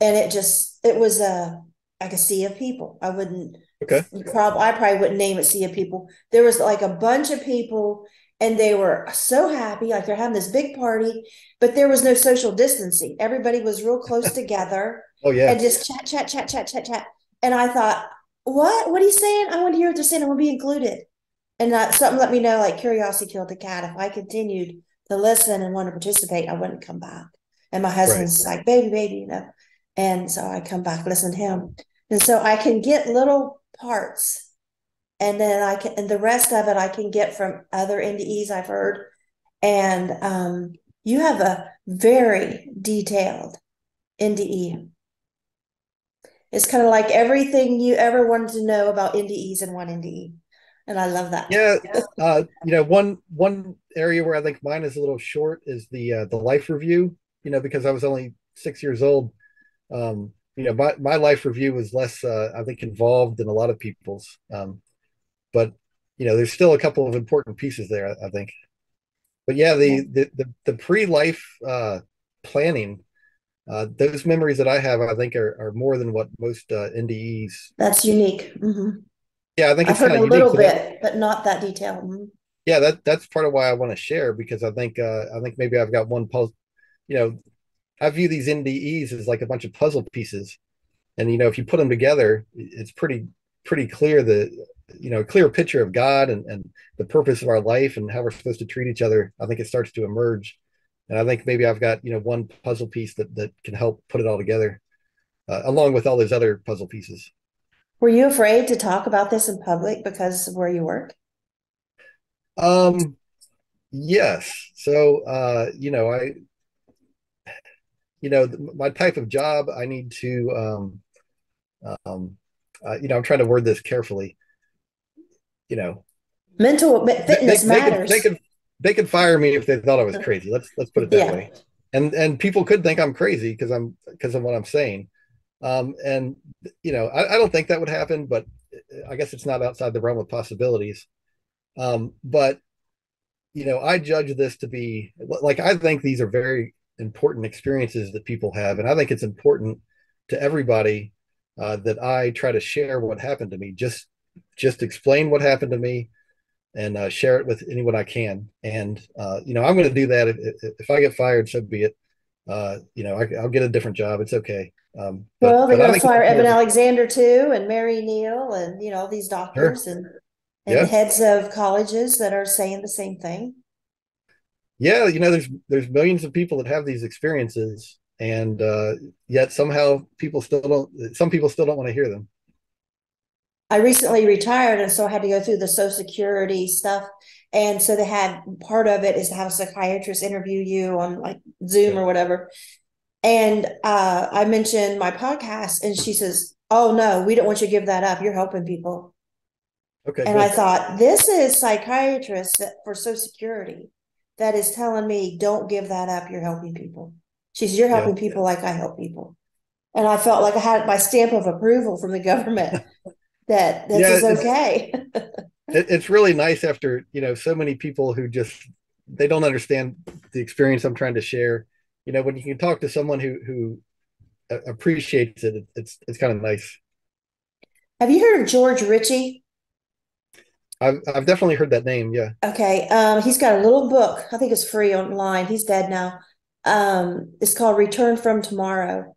and it just it was a like a sea of people. I wouldn't Okay. Prob- I probably wouldn't name it of people. There was like a bunch of people and they were so happy, like they're having this big party, but there was no social distancing. Everybody was real close together. oh yeah. And just chat, chat, chat, chat, chat, chat. And I thought, what? What are you saying? I want to hear what they're saying. I want to be included. And that, something let me know, like curiosity killed the cat. If I continued to listen and want to participate, I wouldn't come back. And my husband's right. like, baby, baby, you know. And so I come back, listen to him. And so I can get little parts. And then I can, and the rest of it I can get from other NDEs I've heard. And um, you have a very detailed NDE. It's kind of like everything you ever wanted to know about NDEs in one NDE. And I love that. Yeah. Uh, you know, one one area where I think mine is a little short is the uh, the life review, you know, because I was only six years old. Um, you know, my, my life review was less, uh, I think, involved than a lot of people's. Um, but you know, there's still a couple of important pieces there, I, I think. But yeah, the the the, the pre-life uh, planning, uh, those memories that I have, I think, are, are more than what most uh, NDEs. That's unique. Mm-hmm. Yeah, I think I've heard a little bit, but not that detailed. Mm-hmm. Yeah, that that's part of why I want to share because I think uh, I think maybe I've got one puzzle. You know, I view these NDEs as like a bunch of puzzle pieces, and you know, if you put them together, it's pretty pretty clear the you know clear picture of God and and the purpose of our life and how we're supposed to treat each other. I think it starts to emerge, and I think maybe I've got you know one puzzle piece that that can help put it all together, uh, along with all those other puzzle pieces. Were you afraid to talk about this in public because of where you work? Um, yes. So, uh, you know, I you know, my type of job, I need to, um, um, uh, you know, I'm trying to word this carefully. You know, mental fitness they, matters. They could, they could, they could fire me if they thought I was crazy. Let's let's put it that yeah. way. And and people could think I'm crazy because I'm because of what I'm saying. Um, and you know, I, I, don't think that would happen, but I guess it's not outside the realm of possibilities. Um, but you know, I judge this to be like I think these are very important experiences that people have, and I think it's important to everybody uh, that I try to share what happened to me. Just just explain what happened to me and uh, share it with anyone I can. And uh, you know, I'm going to do that. If, if, I get fired, so be it. Uh, you know, I, will get a different job. It's okay. Um, but, well, they're going to fire Eben Alexander too, and Mary Neal, and you know, all these doctors sure. and and yeah. heads of colleges that are saying the same thing. Yeah, you know, there's there's millions of people that have these experiences, and uh, yet somehow people still don't. Some people still don't want to hear them. I recently retired, and so I had to go through the Social Security stuff. And so they had part of it is to have a psychiatrist interview you on like Zoom yeah. or whatever. And uh, I mentioned my podcast, and she says, "Oh no, we don't want you to give that up. You're helping people." Okay. And good. I thought this is psychiatrist for Social Security that is telling me, "Don't give that up. You're helping people." She says, "You're helping yeah. people like I help people," and I felt like I had my stamp of approval from the government that this yeah, is okay. it, it's really nice after you know so many people who just they don't understand the experience I'm trying to share you know when you can talk to someone who who uh, appreciates it it's it's kind of nice have you heard of george ritchie I've, I've definitely heard that name yeah. Okay um he's got a little book. I think it's free online. He's dead now. Um it's called return from tomorrow.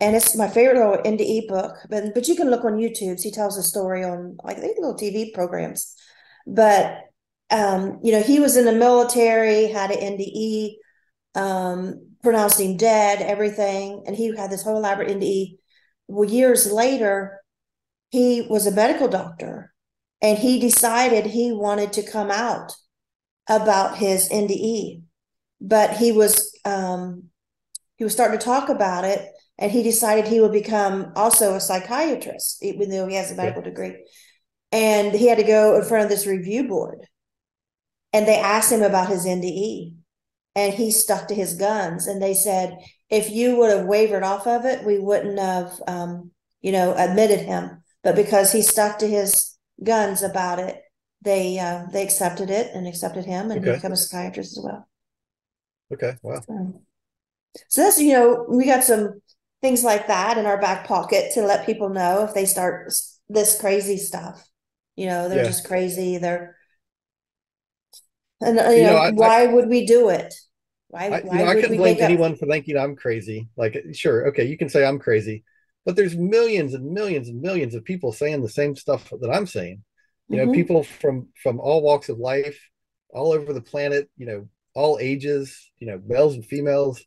And it's my favorite little indie book. But but you can look on youtube. He tells a story on like think little tv programs. But um you know he was in the military had an nde um pronounced him dead, everything. And he had this whole elaborate NDE. Well, years later, he was a medical doctor and he decided he wanted to come out about his NDE. But he was um, he was starting to talk about it and he decided he would become also a psychiatrist, even though he has a medical yeah. degree. And he had to go in front of this review board. And they asked him about his NDE and he stuck to his guns. And they said, if you would have wavered off of it, we wouldn't have, um, you know, admitted him. But because he stuck to his guns about it, they uh, they accepted it and accepted him, and okay. he became a psychiatrist as well. Okay, wow. So, so that's you know we got some things like that in our back pocket to let people know if they start this crazy stuff. You know, they're yeah. just crazy. They're and uh, you, you know, know I, why I, would we do it? Why? I, why know, I couldn't blame anyone up? for thinking I'm crazy. Like, sure, okay, you can say I'm crazy, but there's millions and millions and millions of people saying the same stuff that I'm saying. You mm-hmm. know, people from from all walks of life, all over the planet. You know, all ages. You know, males and females.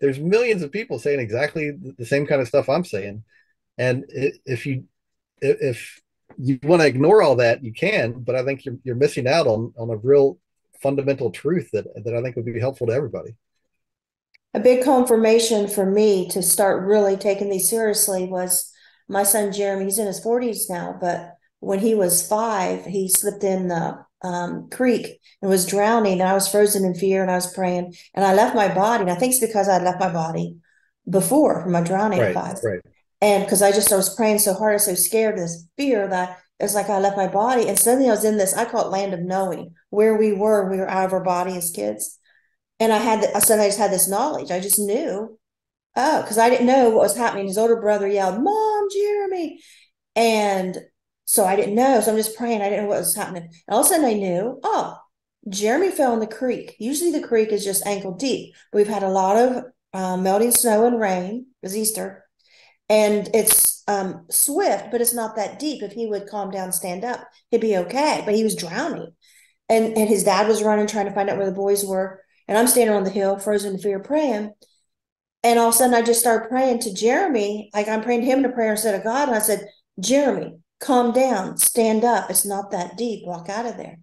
There's millions of people saying exactly the same kind of stuff I'm saying, and if you if you want to ignore all that, you can. But I think you're you're missing out on on a real fundamental truth that that I think would be helpful to everybody. A big confirmation for me to start really taking these seriously was my son Jeremy. He's in his 40s now, but when he was five, he slipped in the um, creek and was drowning. And I was frozen in fear and I was praying. And I left my body. And I think it's because I left my body before from my drowning right, five. Right. And because I just I was praying so hard, I was so scared, this fear that it's like I left my body. And suddenly I was in this, I call it land of knowing, where we were. We were out of our body as kids. And I had, the, suddenly I just had this knowledge. I just knew, oh, because I didn't know what was happening. His older brother yelled, Mom, Jeremy. And so I didn't know. So I'm just praying. I didn't know what was happening. And all of a sudden I knew, oh, Jeremy fell in the creek. Usually the creek is just ankle deep. We've had a lot of um, melting snow and rain. It was Easter. And it's um, swift, but it's not that deep. If he would calm down, stand up, he'd be okay. But he was drowning. And, and his dad was running, trying to find out where the boys were. And I'm standing on the hill, frozen in fear, praying. And all of a sudden, I just started praying to Jeremy, like I'm praying to him in a prayer instead of God. And I said, Jeremy, calm down, stand up. It's not that deep. Walk out of there.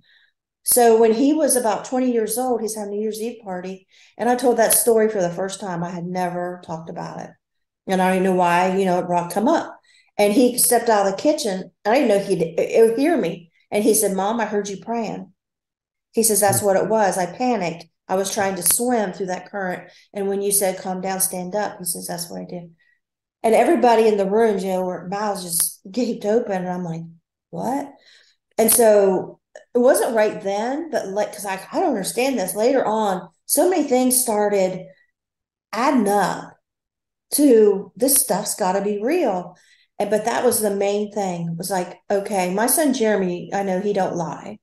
So when he was about 20 years old, he's had a New Year's Eve party. And I told that story for the first time. I had never talked about it. And I don't even know why, you know, it brought come up. And he stepped out of the kitchen. I didn't know he'd hear me. And he said, Mom, I heard you praying. He says, That's what it was. I panicked. I was trying to swim through that current. And when you said, Calm down, stand up, he says, That's what I did. And everybody in the room, you know, were mouths just gaped open. And I'm like, What? And so it wasn't right then, but like, because I, I don't understand this. Later on, so many things started adding up to this stuff's got to be real. And but that was the main thing. Was like, okay, my son Jeremy, I know he don't lie.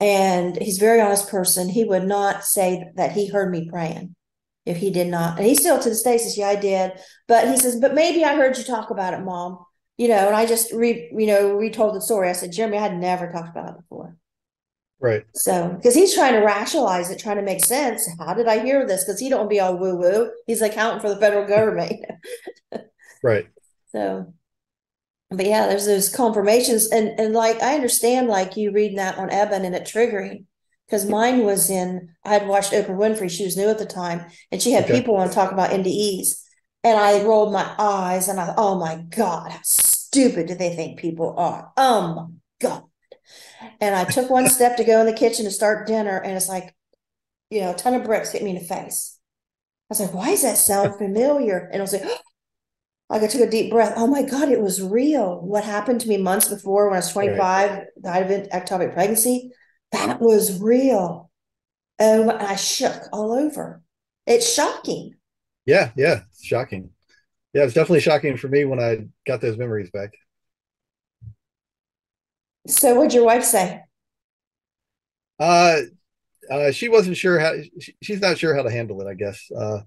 And he's a very honest person. He would not say that he heard me praying if he did not. And he still to this day says, Yeah, I did. But he says, But maybe I heard you talk about it, mom. You know, and I just re you know, retold the story. I said, Jeremy, I had never talked about it before. Right. So, because he's trying to rationalize it, trying to make sense. How did I hear this? Because he don't be all woo woo. He's accountant for the federal government. right. So, but yeah, there's those confirmations, and and like I understand, like you reading that on Eben and it triggering, because mine was in. I had watched Oprah Winfrey; she was new at the time, and she had okay. people want to talk about NDEs, and I rolled my eyes, and I, thought, oh my god, how stupid do they think people are? Oh my god and I took one step to go in the kitchen to start dinner, and it's like, you know, a ton of bricks hit me in the face. I was like, why does that sound familiar? And I was like, oh. Like I took a deep breath. Oh my God, it was real. What happened to me months before when I was 25, right. died of ectopic pregnancy, that was real. and I shook all over. It's shocking. Yeah, yeah, it's shocking. Yeah, it's definitely shocking for me when I got those memories back. So, what'd your wife say? Uh, uh, she wasn't sure how. She, she's not sure how to handle it. I guess. Uh,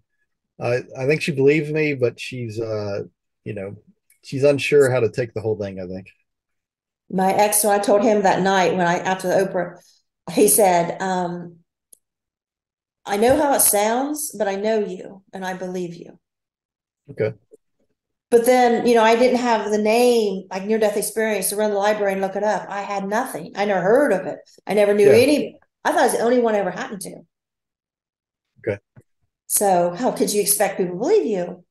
I I think she believes me, but she's uh, you know, she's unsure how to take the whole thing. I think. My ex, so I told him that night when I after the Oprah, he said, um, "I know how it sounds, but I know you, and I believe you." Okay. But then, you know, I didn't have the name like near death experience to run the library and look it up. I had nothing. I never heard of it. I never knew yeah. any. I thought it was the only one I ever happened to. So how could you expect people to believe you?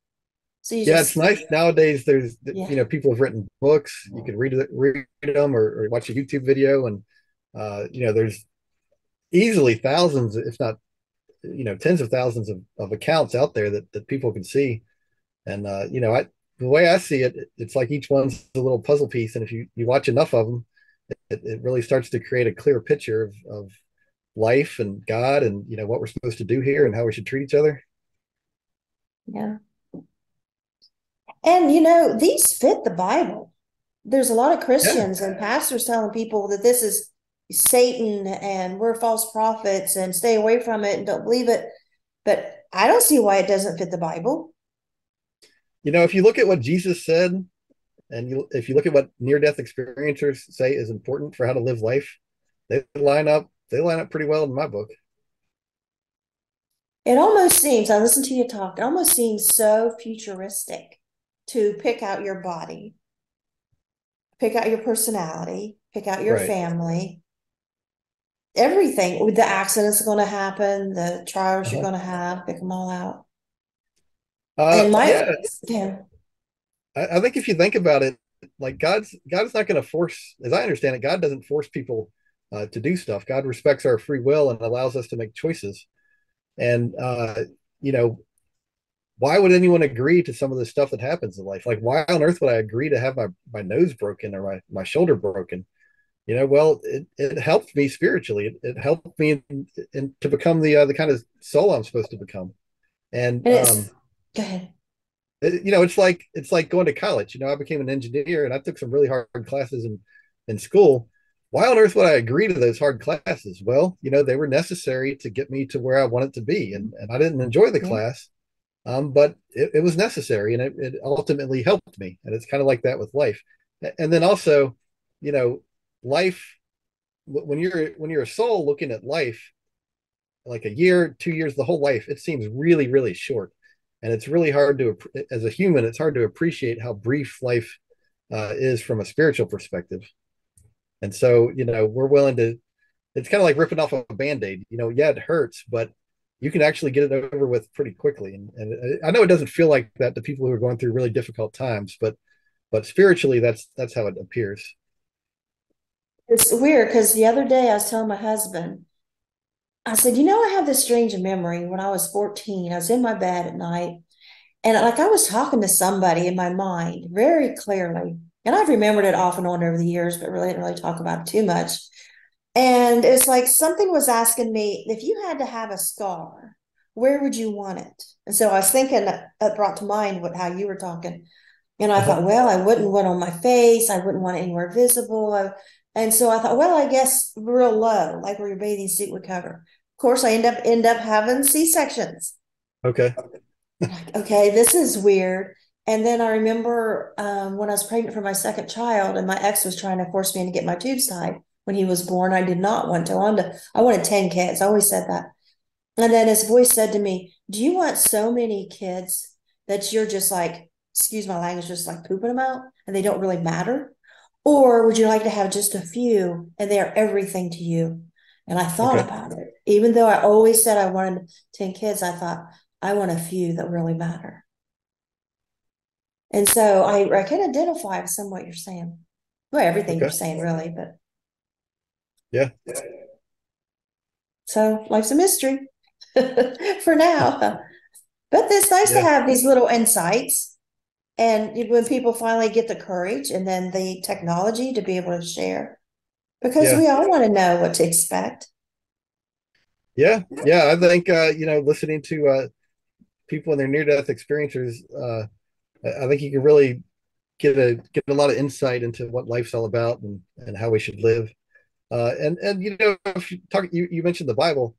So you yeah, just, it's nice nowadays. There's yeah. you know people have written books. You can read read them, or, or watch a YouTube video, and uh, you know there's easily thousands, if not you know tens of thousands of, of accounts out there that that people can see. And uh, you know, I the way I see it, it's like each one's a little puzzle piece, and if you you watch enough of them, it, it really starts to create a clear picture of of life and God, and you know what we're supposed to do here and how we should treat each other. Yeah. And you know, these fit the Bible. There's a lot of Christians yeah. and pastors telling people that this is Satan and we're false prophets and stay away from it and don't believe it. But I don't see why it doesn't fit the Bible you know, if you look at what Jesus said, and you, if you look at what near-death experiencers say is important for how to live life, they line up. They line up pretty well in my book. It almost seems. I listen to you talk. It almost seems so futuristic to pick out your body, pick out your personality, pick out your right. family, everything. With the accidents are going to happen. The trials uh-huh. you're going to have. Pick them all out. Uh, and my yeah. yeah. I, I think if you think about it, like God's God's not going to force, as I understand it, God doesn't force people uh, to do stuff. God respects our free will and allows us to make choices. And uh, you know, why would anyone agree to some of the stuff that happens in life? Like, why on earth would I agree to have my my nose broken or my my shoulder broken? You know, well, it, it helped me spiritually. It, it helped me in, in, to become the uh, the kind of soul I'm supposed to become. And um, Go ahead. you know, it's like it's like going to college. You know, I became an engineer and I took some really hard classes in in school. Why on earth would I agree to those hard classes? Well, you know, they were necessary to get me to where I wanted to be, and and I didn't enjoy the yeah. class, um, but it, it was necessary, and it, it ultimately helped me. And it's kind of like that with life. And then also, you know, life when you're when you're a soul looking at life like a year two years the whole life it seems really really short and it's really hard to as a human it's hard to appreciate how brief life uh, is from a spiritual perspective and so you know we're willing to it's kind of like ripping off a band-aid. You know, yeah, it hurts, but you can actually get it over with pretty quickly. And, and uh, I know it doesn't feel like that to people who are going through really difficult times, but but spiritually, that's that's how it appears. It's weird because the other day I was telling my husband, I said, you know, I have this strange memory when I was 14. I was in my bed at night and like I was talking to somebody in my mind very clearly. And I've remembered it off and on over the years, but really didn't really talk about it too much. And it's like something was asking me if you had to have a scar, where would you want it? And so I was thinking uh, that brought to mind what how you were talking. And I thought, well, I wouldn't want on my face. I wouldn't want it anywhere visible. I, and so I thought, well, I guess real low, like where your bathing suit would cover. Of course, I end up end up having C sections. Okay. okay, this is weird. And then I remember um, when I was pregnant for my second child, and my ex was trying to force me to get my tubes tied when he was born. I did not want to. I wanted, to, I wanted 10 kids. I always said that. And then his voice said to me, Do you want so many kids that you're just like, excuse my language, just like pooping them out and they don't really matter? Or would you like to have just a few and they are everything to you? And I thought okay. about it. Even though I always said I wanted 10 kids, I thought, I want a few that really matter. And so I, I can identify with some what you're saying. Well, everything okay. you're saying, really, but yeah. So life's a mystery for now. But it's nice yeah. to have these little insights. And when people finally get the courage and then the technology to be able to share, because yeah. we all want to know what to expect. Yeah. Yeah. I think, uh, you know, listening to uh, people in their near death experiences, uh, I think you can really get a get a lot of insight into what life's all about and, and how we should live. Uh, and and you know, if you talk, you, you mentioned the Bible,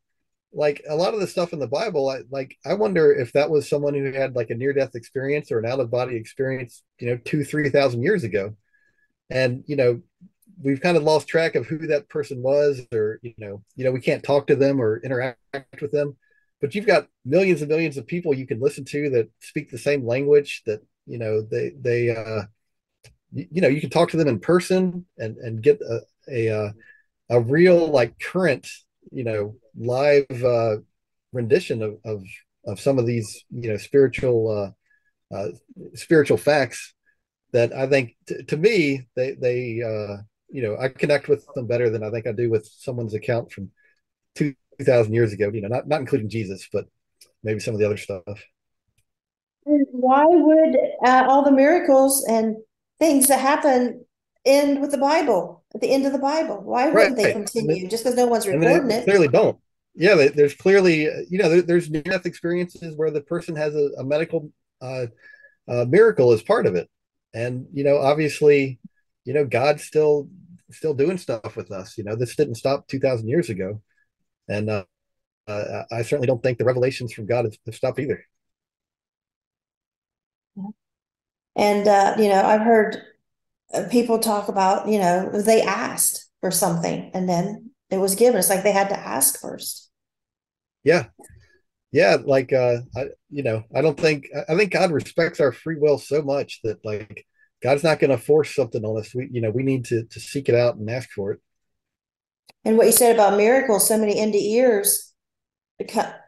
like a lot of the stuff in the Bible, I, like I wonder if that was someone who had like a near death experience or an out of body experience, you know, two three thousand years ago, and you know, we've kind of lost track of who that person was, or you know, you know, we can't talk to them or interact with them, but you've got millions and millions of people you can listen to that speak the same language that you know they they uh you, know you can talk to them in person and and get a, a uh, a real like current you know live uh, rendition of, of of some of these you know spiritual uh, uh, spiritual facts that I think t- to me they they uh, you know I connect with them better than I think I do with someone's account from two thousand years ago. You know, not not including Jesus, but maybe some of the other stuff. Why would uh, all the miracles and things that happen end with the Bible at the end of the Bible? Why wouldn't they continue? Just because no one's recording it? Clearly, don't. Yeah, there's clearly, you know, there's near death experiences where the person has a, a medical uh, uh, miracle as part of it, and you know, obviously, you know, God's still still doing stuff with us. You know, this didn't stop two thousand years ago, and uh, uh, I certainly don't think the revelations from God have stopped either. And uh, you know, I've heard uh, people talk about, you know, they asked for something and then it was given. It's like they had to ask first. Yeah. Yeah. Like, uh, I, you know, I don't think, I think God respects our free will so much that like, God's not going to force something on us. We, you know, we need to, to seek it out and ask for it. And what you said about miracles, so many NDErs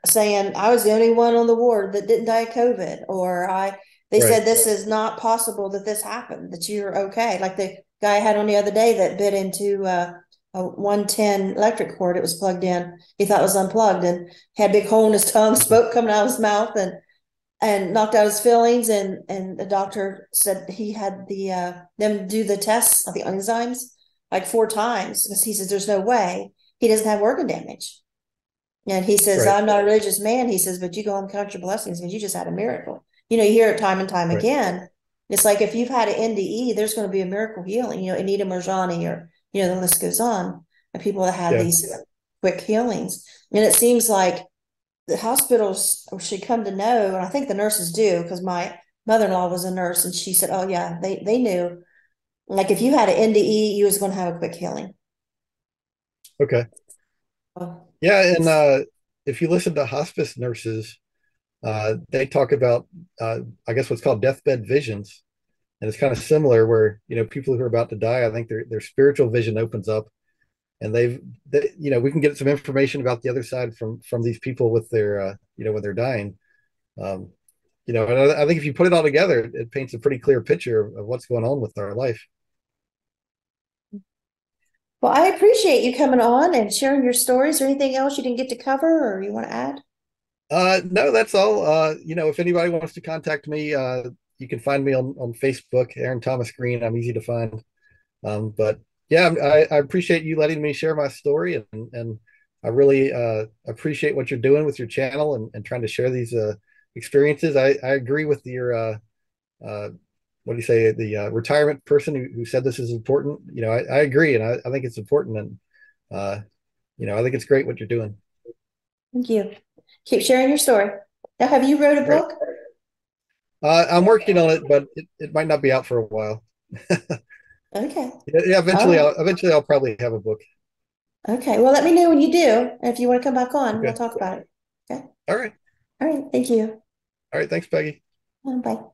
saying, I was the only one on the ward that didn't die of COVID, or I, they right. said this is not possible that this happened, that you're okay. Like the guy I had on the other day that bit into uh, a 110 electric cord. It was plugged in. He thought it was unplugged and had a big hole in his tongue, smoke coming out of his mouth, and and knocked out his fillings. And and the doctor said he had the uh, them do the tests of the enzymes like four times because he says there's no way he doesn't have organ damage. And he says, right. I'm not a religious man. He says, but you go and count your blessings because you just had a miracle you know, you hear it time and time right. again. It's like if you've had an NDE, there's going to be a miracle healing, you know, Anita Moorjani or, you know, the list goes on. And people that have yeah. these quick healings. And it seems like the hospitals should come to know, and I think the nurses do, because my mother-in-law was a nurse and she said, Oh yeah, they they knew. Like if you had an NDE, you was going to have a quick healing. Okay. Yeah, and uh if you listen to hospice nurses, uh, they talk about, uh, I guess, what's called deathbed visions, and it's kind of similar where you know people who are about to die, I think their their spiritual vision opens up, and they've they, you know we can get some information about the other side from from these people with their uh, you know when they're dying. Um, you know, and I, think if you put it all together, it paints a pretty clear picture of, of what's going on with our life. Well, I appreciate you coming on and sharing your stories. Or anything else you didn't get to cover, or you want to add? Uh, no, that's all. Uh, you know, if anybody wants to contact me, uh, you can find me on on Facebook, Aaron Thomas Green. I'm easy to find. Um, but yeah, I, I appreciate you letting me share my story, and and I really uh, appreciate what you're doing with your channel and, and trying to share these uh, experiences. I, I agree with your uh, uh, what do you say the uh, retirement person who, who said this is important. You know, I, I agree, and I, I think it's important, and uh, you know, I think it's great what you're doing. Thank you. Keep sharing your story. Now, have you wrote a book? Uh, I'm working on it, but it, it might not be out for a while. okay. Yeah, eventually, I'll eventually I'll probably have a book. Okay. Well, let me know when you do, and if you want to come back on, okay. we'll talk about it. Okay. All right. All right. Thank you. All right. Thanks, Pegi. Bye.